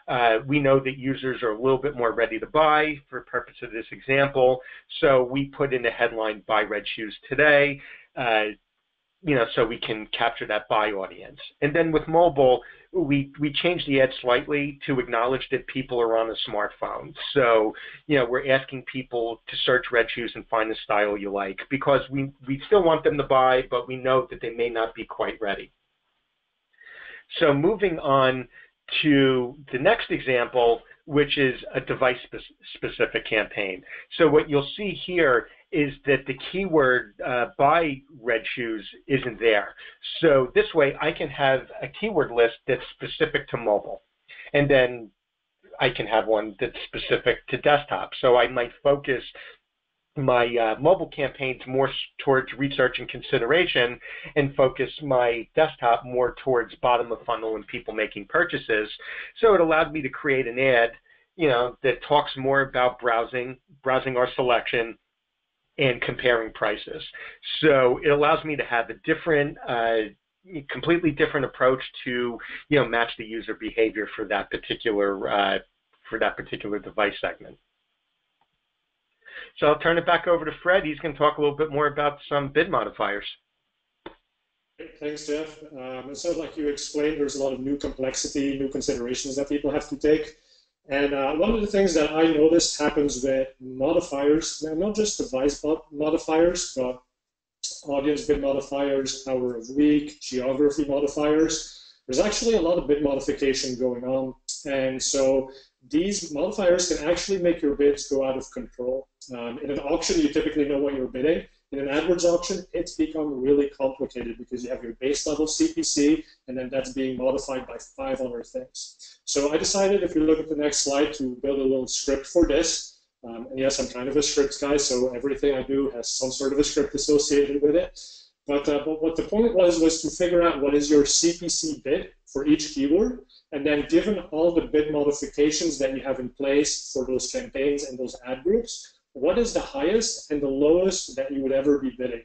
uh, we know that users are a little bit more ready to buy for purpose of this example. So we put in a headline, buy red shoes today, uh, you know, so we can capture that buy audience. And then with mobile, we, we changed the ad slightly to acknowledge that people are on a smartphone. So, you know, we're asking people to search red shoes and find the style you like because we, we still want them to buy, but we know that they may not be quite ready. So moving on to the next example, which is a device-specific campaign. So what you'll see here is that the keyword uh, buy red shoes isn't there. So this way I can have a keyword list that's specific to mobile. And then I can have one that's specific to desktop. So I might focus my uh, mobile campaigns more towards research and consideration and focus my desktop more towards bottom of funnel and people making purchases. So it allowed me to create an ad, you know, that talks more about browsing, browsing our selection, and comparing prices. So it allows me to have a different, uh, completely different approach to, you know, match the user behavior for that particular, uh, for that particular device segment. So I'll turn it back over to Fred. He's going to talk a little bit more about some bid modifiers. Thanks, Jeff. Um, sounds like you explained there's a lot of new complexity, new considerations that people have to take. And uh, one of the things that I noticed happens with modifiers, not just device modifiers, but audience bid modifiers, hour of week, geography modifiers. There's actually a lot of bid modification going on. And so these modifiers can actually make your bids go out of control. Um, in an auction, you typically know what you're bidding. In an AdWords auction, it's become really complicated because you have your base level CPC, and then that's being modified by five other things. So I decided, if you look at the next slide, to build a little script for this. Um, and yes, I'm kind of a script guy, so everything I do has some sort of a script associated with it. But, uh, but what the point was, was to figure out what is your CPC bid for each keyword, and then given all the bid modifications that you have in place for those campaigns and those ad groups, what is the highest and the lowest that you would ever be bidding?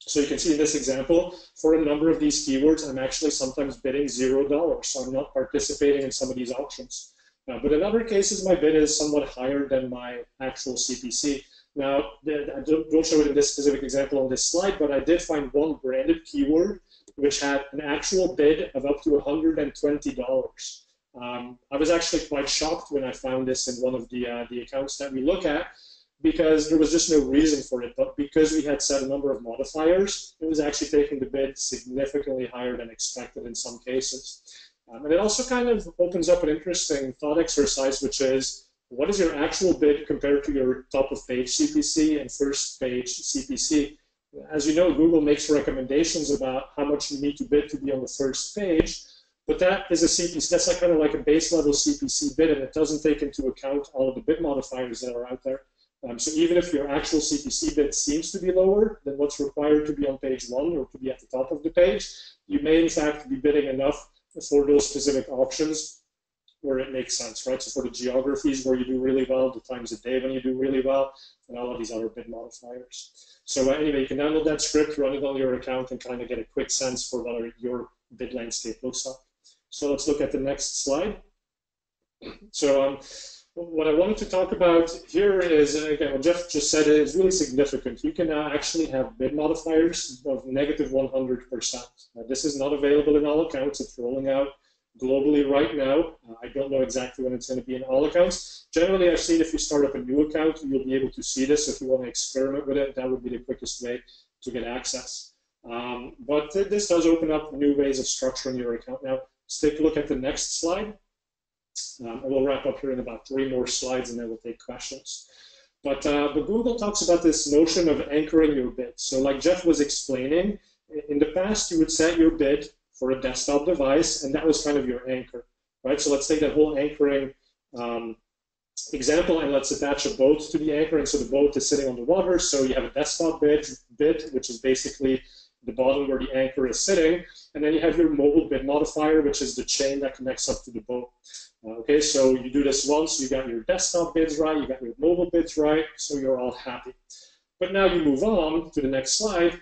So you can see in this example, for a number of these keywords, I'm actually sometimes bidding zero dollars. So I'm not participating in some of these auctions. But in other cases, my bid is somewhat higher than my actual CPC. Now, I don't show it in this specific example on this slide, but I did find one branded keyword which had an actual bid of up to $120. Um, I was actually quite shocked when I found this in one of the, uh, the accounts that we look at because there was just no reason for it. But because we had set a number of modifiers, it was actually taking the bid significantly higher than expected in some cases. Um, and it also kind of opens up an interesting thought exercise, which is what is your actual bid compared to your top of page CPC and first page CPC? As you know, Google makes recommendations about how much you need to bid to be on the first page, but that is a CPC, that's like kind of like a base level CPC bid, and it doesn't take into account all of the bid modifiers that are out there. Um, so even if your actual CPC bid seems to be lower than what's required to be on page one or to be at the top of the page, you may in fact be bidding enough for those specific options where it makes sense, right? So for the geographies where you do really well, the times of day when you do really well, and all of these other bid modifiers. So uh, anyway, you can download that script, run it on your account, and kind of get a quick sense for what your bid landscape looks like. So let's look at the next slide. So um, what I wanted to talk about here is, again, what Jeff just said is really significant. You can now actually have bid modifiers of negative 100%. Now, this is not available in all accounts. It's rolling out globally right now. Uh, I don't know exactly when it's going to be in all accounts. Generally, I've seen if you start up a new account, you'll be able to see this. If you want to experiment with it, that would be the quickest way to get access. Um, but th this does open up new ways of structuring your account. Now, let's take a look at the next slide. Um, and we'll wrap up here in about three more slides, and then we'll take questions. But, uh, but Google talks about this notion of anchoring your bid. So like Jeff was explaining, in the past, you would set your bid for a desktop device, and that was kind of your anchor, right? So let's take that whole anchoring um, example, and let's attach a boat to the anchor, and so the boat is sitting on the water, so you have a desktop bid, bid which is basically the bottom where the anchor is sitting, and then you have your mobile bid modifier, which is the chain that connects up to the boat. Uh, okay, so you do this once, you got your desktop bids right, you got your mobile bids right, so you're all happy. But now you move on to the next slide,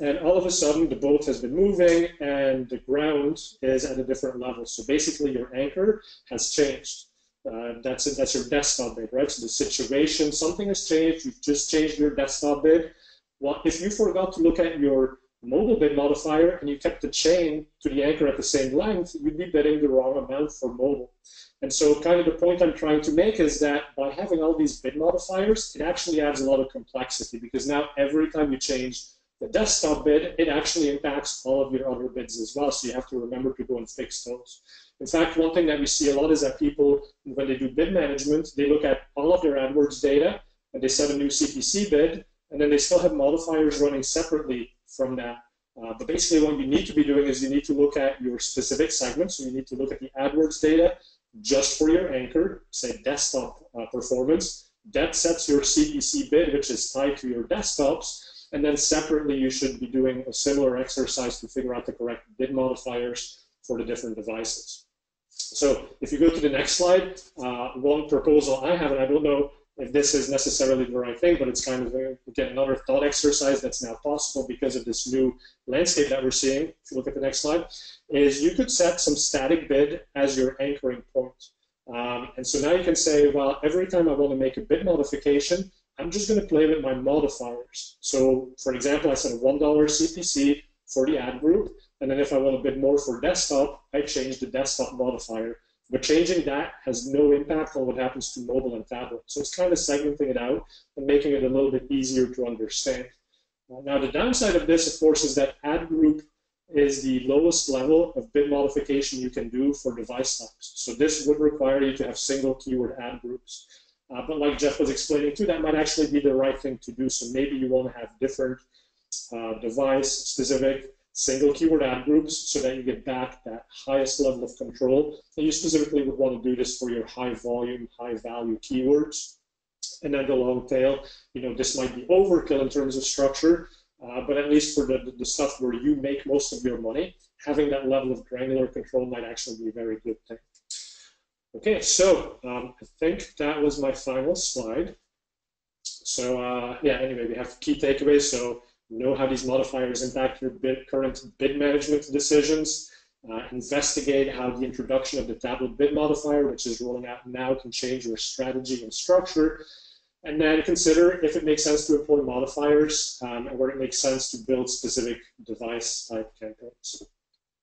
and all of a sudden the boat has been moving and the ground is at a different level. So basically your anchor has changed. Uh, that's that's your desktop bid, right? So the situation, something has changed, you've just changed your desktop bid. Well, if you forgot to look at your mobile bid modifier and you kept the chain to the anchor at the same length, you'd be bidding the wrong amount for mobile. And so kind of the point I'm trying to make is that by having all these bid modifiers, it actually adds a lot of complexity because now every time you change the desktop bid, it actually impacts all of your other bids as well. So you have to remember to go and fix those. In fact, one thing that we see a lot is that people, when they do bid management, they look at all of their AdWords data and they set a new CPC bid, and then they still have modifiers running separately from that. Uh, but basically what you need to be doing is you need to look at your specific segment. So you need to look at the AdWords data just for your anchor, say desktop uh, performance. That sets your CPC bid, which is tied to your desktops. And then separately, you should be doing a similar exercise to figure out the correct bid modifiers for the different devices. So if you go to the next slide, uh, one proposal I have, and I don't know if this is necessarily the right thing, but it's kind of, a, again, another thought exercise that's now possible because of this new landscape that we're seeing, if you look at the next slide, is you could set some static bid as your anchoring point. Um, and so now you can say, well, every time I want to make a bid modification, I'm just going to play with my modifiers. So for example, I set a $1 CPC for the ad group, and then if I want a bit more for desktop, I change the desktop modifier. But changing that has no impact on what happens to mobile and tablet. So it's kind of segmenting it out and making it a little bit easier to understand. Now the downside of this, of course, is that ad group is the lowest level of bid modification you can do for device types. So this would require you to have single keyword ad groups. Uh, but like Jeff was explaining too, that might actually be the right thing to do. So maybe you want to have different uh, device specific single keyword ad groups so that you get back that highest level of control. And you specifically would want to do this for your high volume, high value keywords. And then the long tail, you know, this might be overkill in terms of structure, uh, but at least for the, the stuff where you make most of your money, having that level of granular control might actually be a very good thing. Okay, so um, I think that was my final slide. So uh, yeah, anyway, we have key takeaways. So know how these modifiers impact your bid, current bid management decisions, uh, investigate how the introduction of the tablet bid modifier, which is rolling out now, can change your strategy and structure, and then consider if it makes sense to employ modifiers um, and where it makes sense to build specific device type campaigns.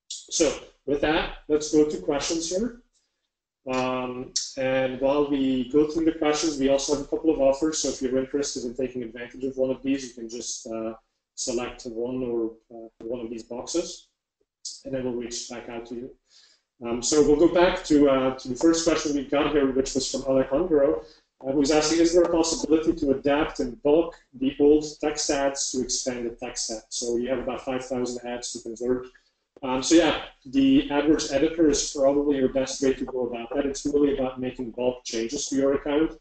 So with that, let's go to questions here. Um, and while we go through the questions, we also have a couple of offers. So if you're interested in taking advantage of one of these, you can just uh, select one or uh, one of these boxes, and then we'll reach back out to you. Um, so we'll go back to, uh, to the first question we got here, which was from Alejandro, uh, who's asking, is there a possibility to adapt and bulk the old text ads to expand the text ads? So you have about 5,000 ads to convert. Um, so yeah, the AdWords editor is probably your best way to go about that. It's really about making bulk changes to your account.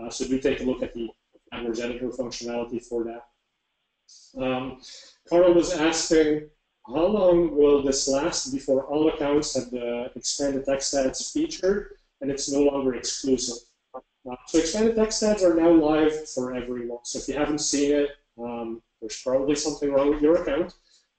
Uh, so do take a look at the AdWords editor functionality for that. Um, Carl was asking, how long will this last before all accounts have the expanded text ads feature and it's no longer exclusive? Uh, so expanded text ads are now live for everyone. So if you haven't seen it, um, there's probably something wrong with your account.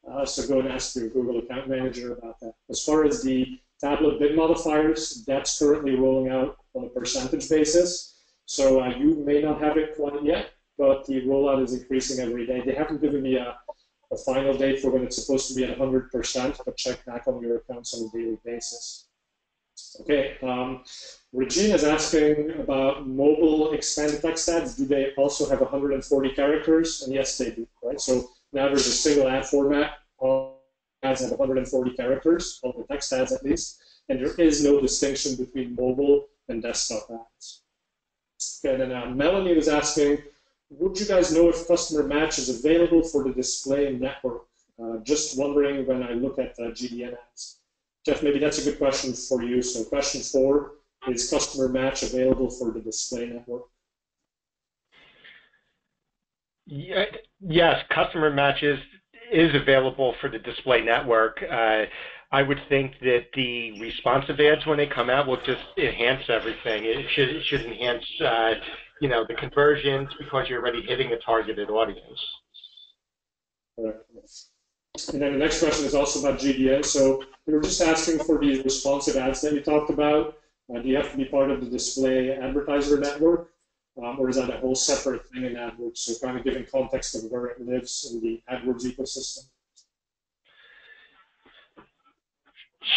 Uh, so go and ask your Google Account Manager about that. As far as the tablet bid modifiers, that's currently rolling out on a percentage basis. So uh, you may not have it quite yet, but the rollout is increasing every day. They haven't given me a, a final date for when it's supposed to be at 100%, but check back on your accounts on a daily basis. Okay, um, Regina is asking about mobile expanded text ads. Do they also have 140 characters? And yes, they do, right? So now there's a single ad format. All ads have 140 characters, all the text ads at least, and there is no distinction between mobile and desktop ads. Okay, then uh, Melanie was asking, would you guys know if customer match is available for the display network? Uh, just wondering when I look at uh, GDN ads. Jeff, maybe that's a good question for you. So question four, is customer match available for the display network? Yeah, yes, customer matches is, available for the display network. Uh, I would think that the responsive ads when they come out will just enhance everything. It should, it should enhance, uh, you know, the conversions because you're already hitting a targeted audience. And then the next question is also about GDN. So we were just asking for the responsive ads that we talked about. Uh, do you have to be part of the display advertiser network? Um, or is that a whole separate thing in AdWords? So kind of giving context of where it lives in the AdWords ecosystem.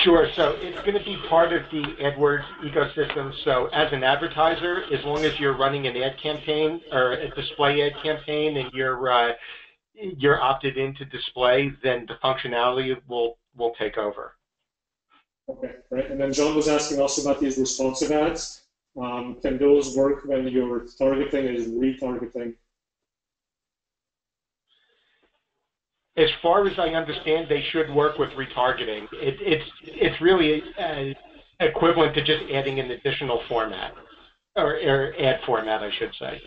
Sure. So it's going to be part of the AdWords ecosystem. So as an advertiser, as long as you're running an ad campaign or a display ad campaign and you're uh, you're opted into display, then the functionality will will take over. Okay, right. And then John was asking also about these responsive ads. Um, can those work when your targeting is retargeting? As far as I understand, they should work with retargeting. It, it's it's really uh, equivalent to just adding an additional format, or, or ad format, I should say.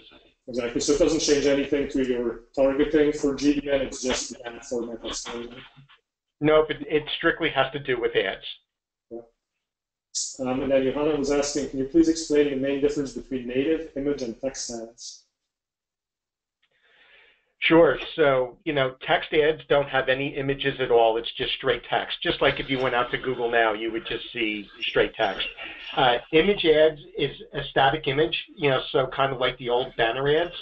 Exactly. So it doesn't change anything to your targeting for GDN. It's just the ad format that's changing. Nope. It, it strictly has to do with ads. Um, and then Johanna was asking, can you please explain the main difference between native, image, and text ads? Sure. So, you know, text ads don't have any images at all. It's just straight text. Just like if you went out to Google now, you would just see straight text. Uh, image ads is a static image, you know, so kind of like the old banner ads.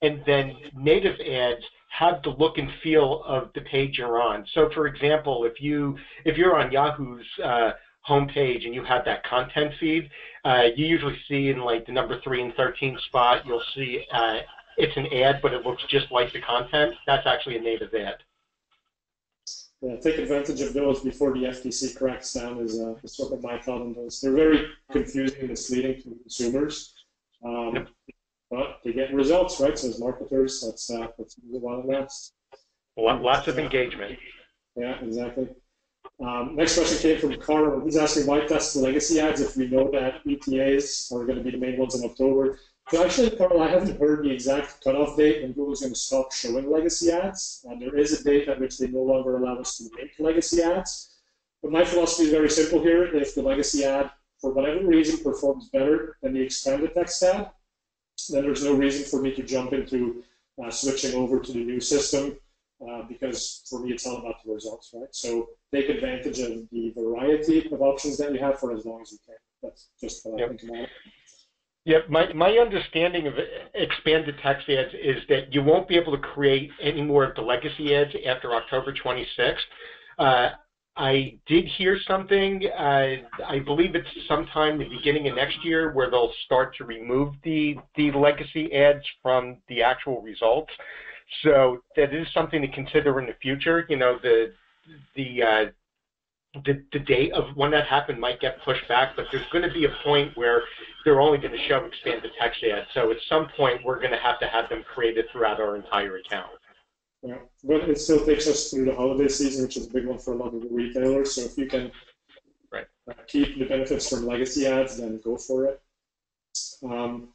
And then native ads have the look and feel of the page you're on. So, for example, if you if you're on Yahoo's uh, homepage and you have that content feed, uh, you usually see in like the number three and 13 spot, you'll see uh, it's an ad, but it looks just like the content. That's actually a native ad. Yeah, take advantage of those before the FTC cracks down is, uh, is sort of my thought on those. They're very confusing and misleading to consumers. Um, yep. But they get results, right? So as marketers, that's, uh, that's while it lasts. Lots of engagement. Yeah, exactly. Um, next question came from Carl. He's asking why test legacy ads if we know that ETAs are going to be the main ones in October. So actually, Carl, I haven't heard the exact cutoff date when Google's going to stop showing legacy ads. And there is a date at which they no longer allow us to make legacy ads. But my philosophy is very simple here. If the legacy ad, for whatever reason, performs better than the expanded text ad, then there's no reason for me to jump into uh, switching over to the new system uh, because for me, it's all about the results, right? So take advantage of the variety of options that you have for as long as you can. That's just what yep. I think about it. Yeah, my, my understanding of expanded text ads is that you won't be able to create any more of the legacy ads after October 26th. Uh, I did hear something, uh, I believe it's sometime the beginning of next year, where they'll start to remove the, the legacy ads from the actual results. So that is something to consider in the future. You know, the the uh, the, the date of when that happened might get pushed back, but there's going to be a point where they're only going to show expanded text ads. So at some point, we're going to have to have them created throughout our entire account. Yeah, but it still takes us through the holiday season, which is a big one for a lot of the retailers. So if you can right. Uh, keep the benefits from legacy ads, then go for it. Um,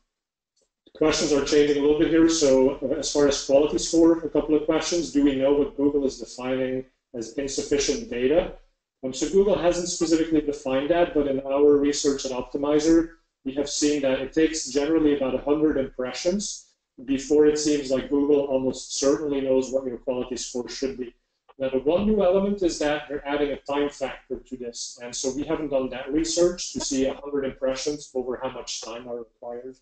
questions are changing a little bit here. So uh, as far as quality score, a couple of questions. Do we know what Google is defining as insufficient data? Um, so Google hasn't specifically defined that, but in our research at Optmyzr, we have seen that it takes generally about 100 impressions before it seems like Google almost certainly knows what your quality score should be. Now, the one new element is that they're adding a time factor to this. And so we haven't done that research to see 100 impressions over how much time are required.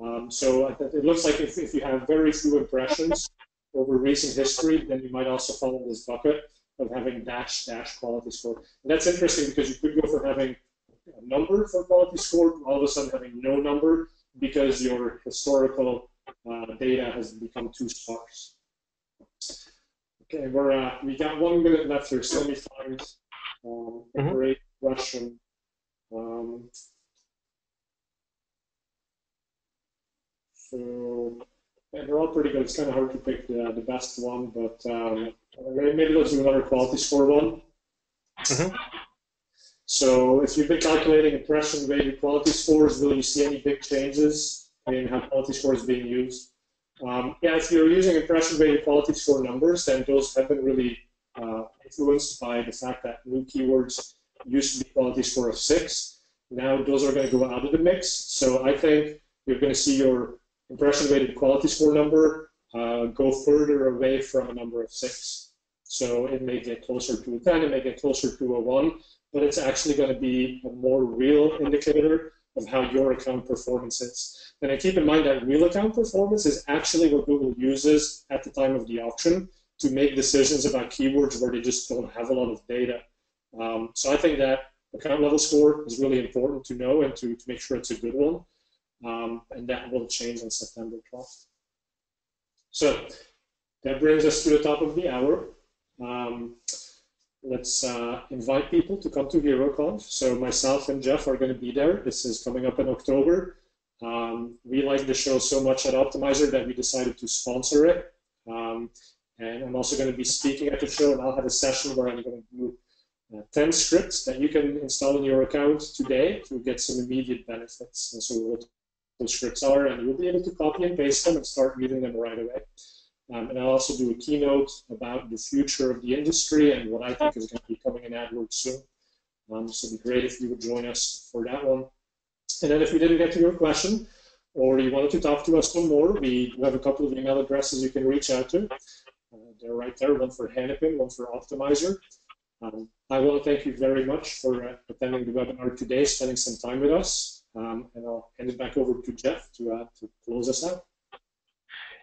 Um, so it looks like if, if you have very few impressions, over recent history, then you might also fall in this bucket of having dash dash quality score. And that's interesting because you could go from having a number for quality score all of a sudden having no number because your historical uh, data has become too sparse. Okay, we're uh, we got one minute left here, so let me find um, a mm -hmm. great question. Um, so they're all pretty good. It's kind of hard to pick the, the best one, but um, maybe let's do another quality score one. Mm -hmm. So if you've been calculating impression weighted quality scores, will you see any big changes in how quality scores being used? Um, yeah, if you're using impression weighted quality score numbers, then those have been really uh, influenced by the fact that new keywords used to be quality score of six. Now those are going to go out of the mix. So I think you're going to see your impression weighted quality score number uh, go further away from a number of six. So it may get closer to a 10, it may get closer to a 1, but it's actually going to be a more real indicator of how your account performance is. And I keep in mind that real account performance is actually what Google uses at the time of the auction to make decisions about keywords where they just don't have a lot of data. Um, so I think that account level score is really important to know and to, to make sure it's a good one um, and that will change on September 12th. So that brings us to the top of the hour. Um, let's uh, invite people to come to HeroConf. So myself and Jeff are going to be there. This is coming up in October. Um, we like the show so much at Optmyzr that we decided to sponsor it. Um, and I'm also going to be speaking at the show, and I'll have a session where I'm going to do uh, 10 scripts that you can install in your account today to get some immediate benefits. And so we'll those scripts are, and you'll be able to copy and paste them and start reading them right away. Um, and I'll also do a keynote about the future of the industry and what I think is going to be coming in AdWords soon. Um, so it'd be great if you would join us for that one. And then if we didn't get to your question, or you wanted to talk to us some more, we have a couple of email addresses you can reach out to. Uh, they're right there, one for Hanapin, one for Optmyzr. Um, I want to thank you very much for uh, attending the webinar today, spending some time with us. Um, and I'll hand it back over to Jeff to, uh, to close us out.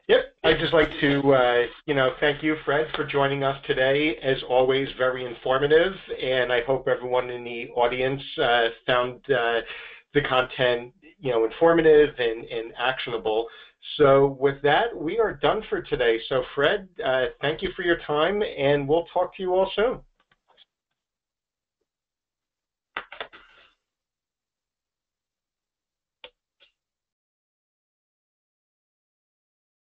Yep, I'd just like to, uh, you know, thank you, Fred, for joining us today. As always, very informative, and I hope everyone in the audience uh, found uh, the content, you know, informative and, and actionable. So with that, we are done for today. So Fred, uh, thank you for your time, and we'll talk to you all soon.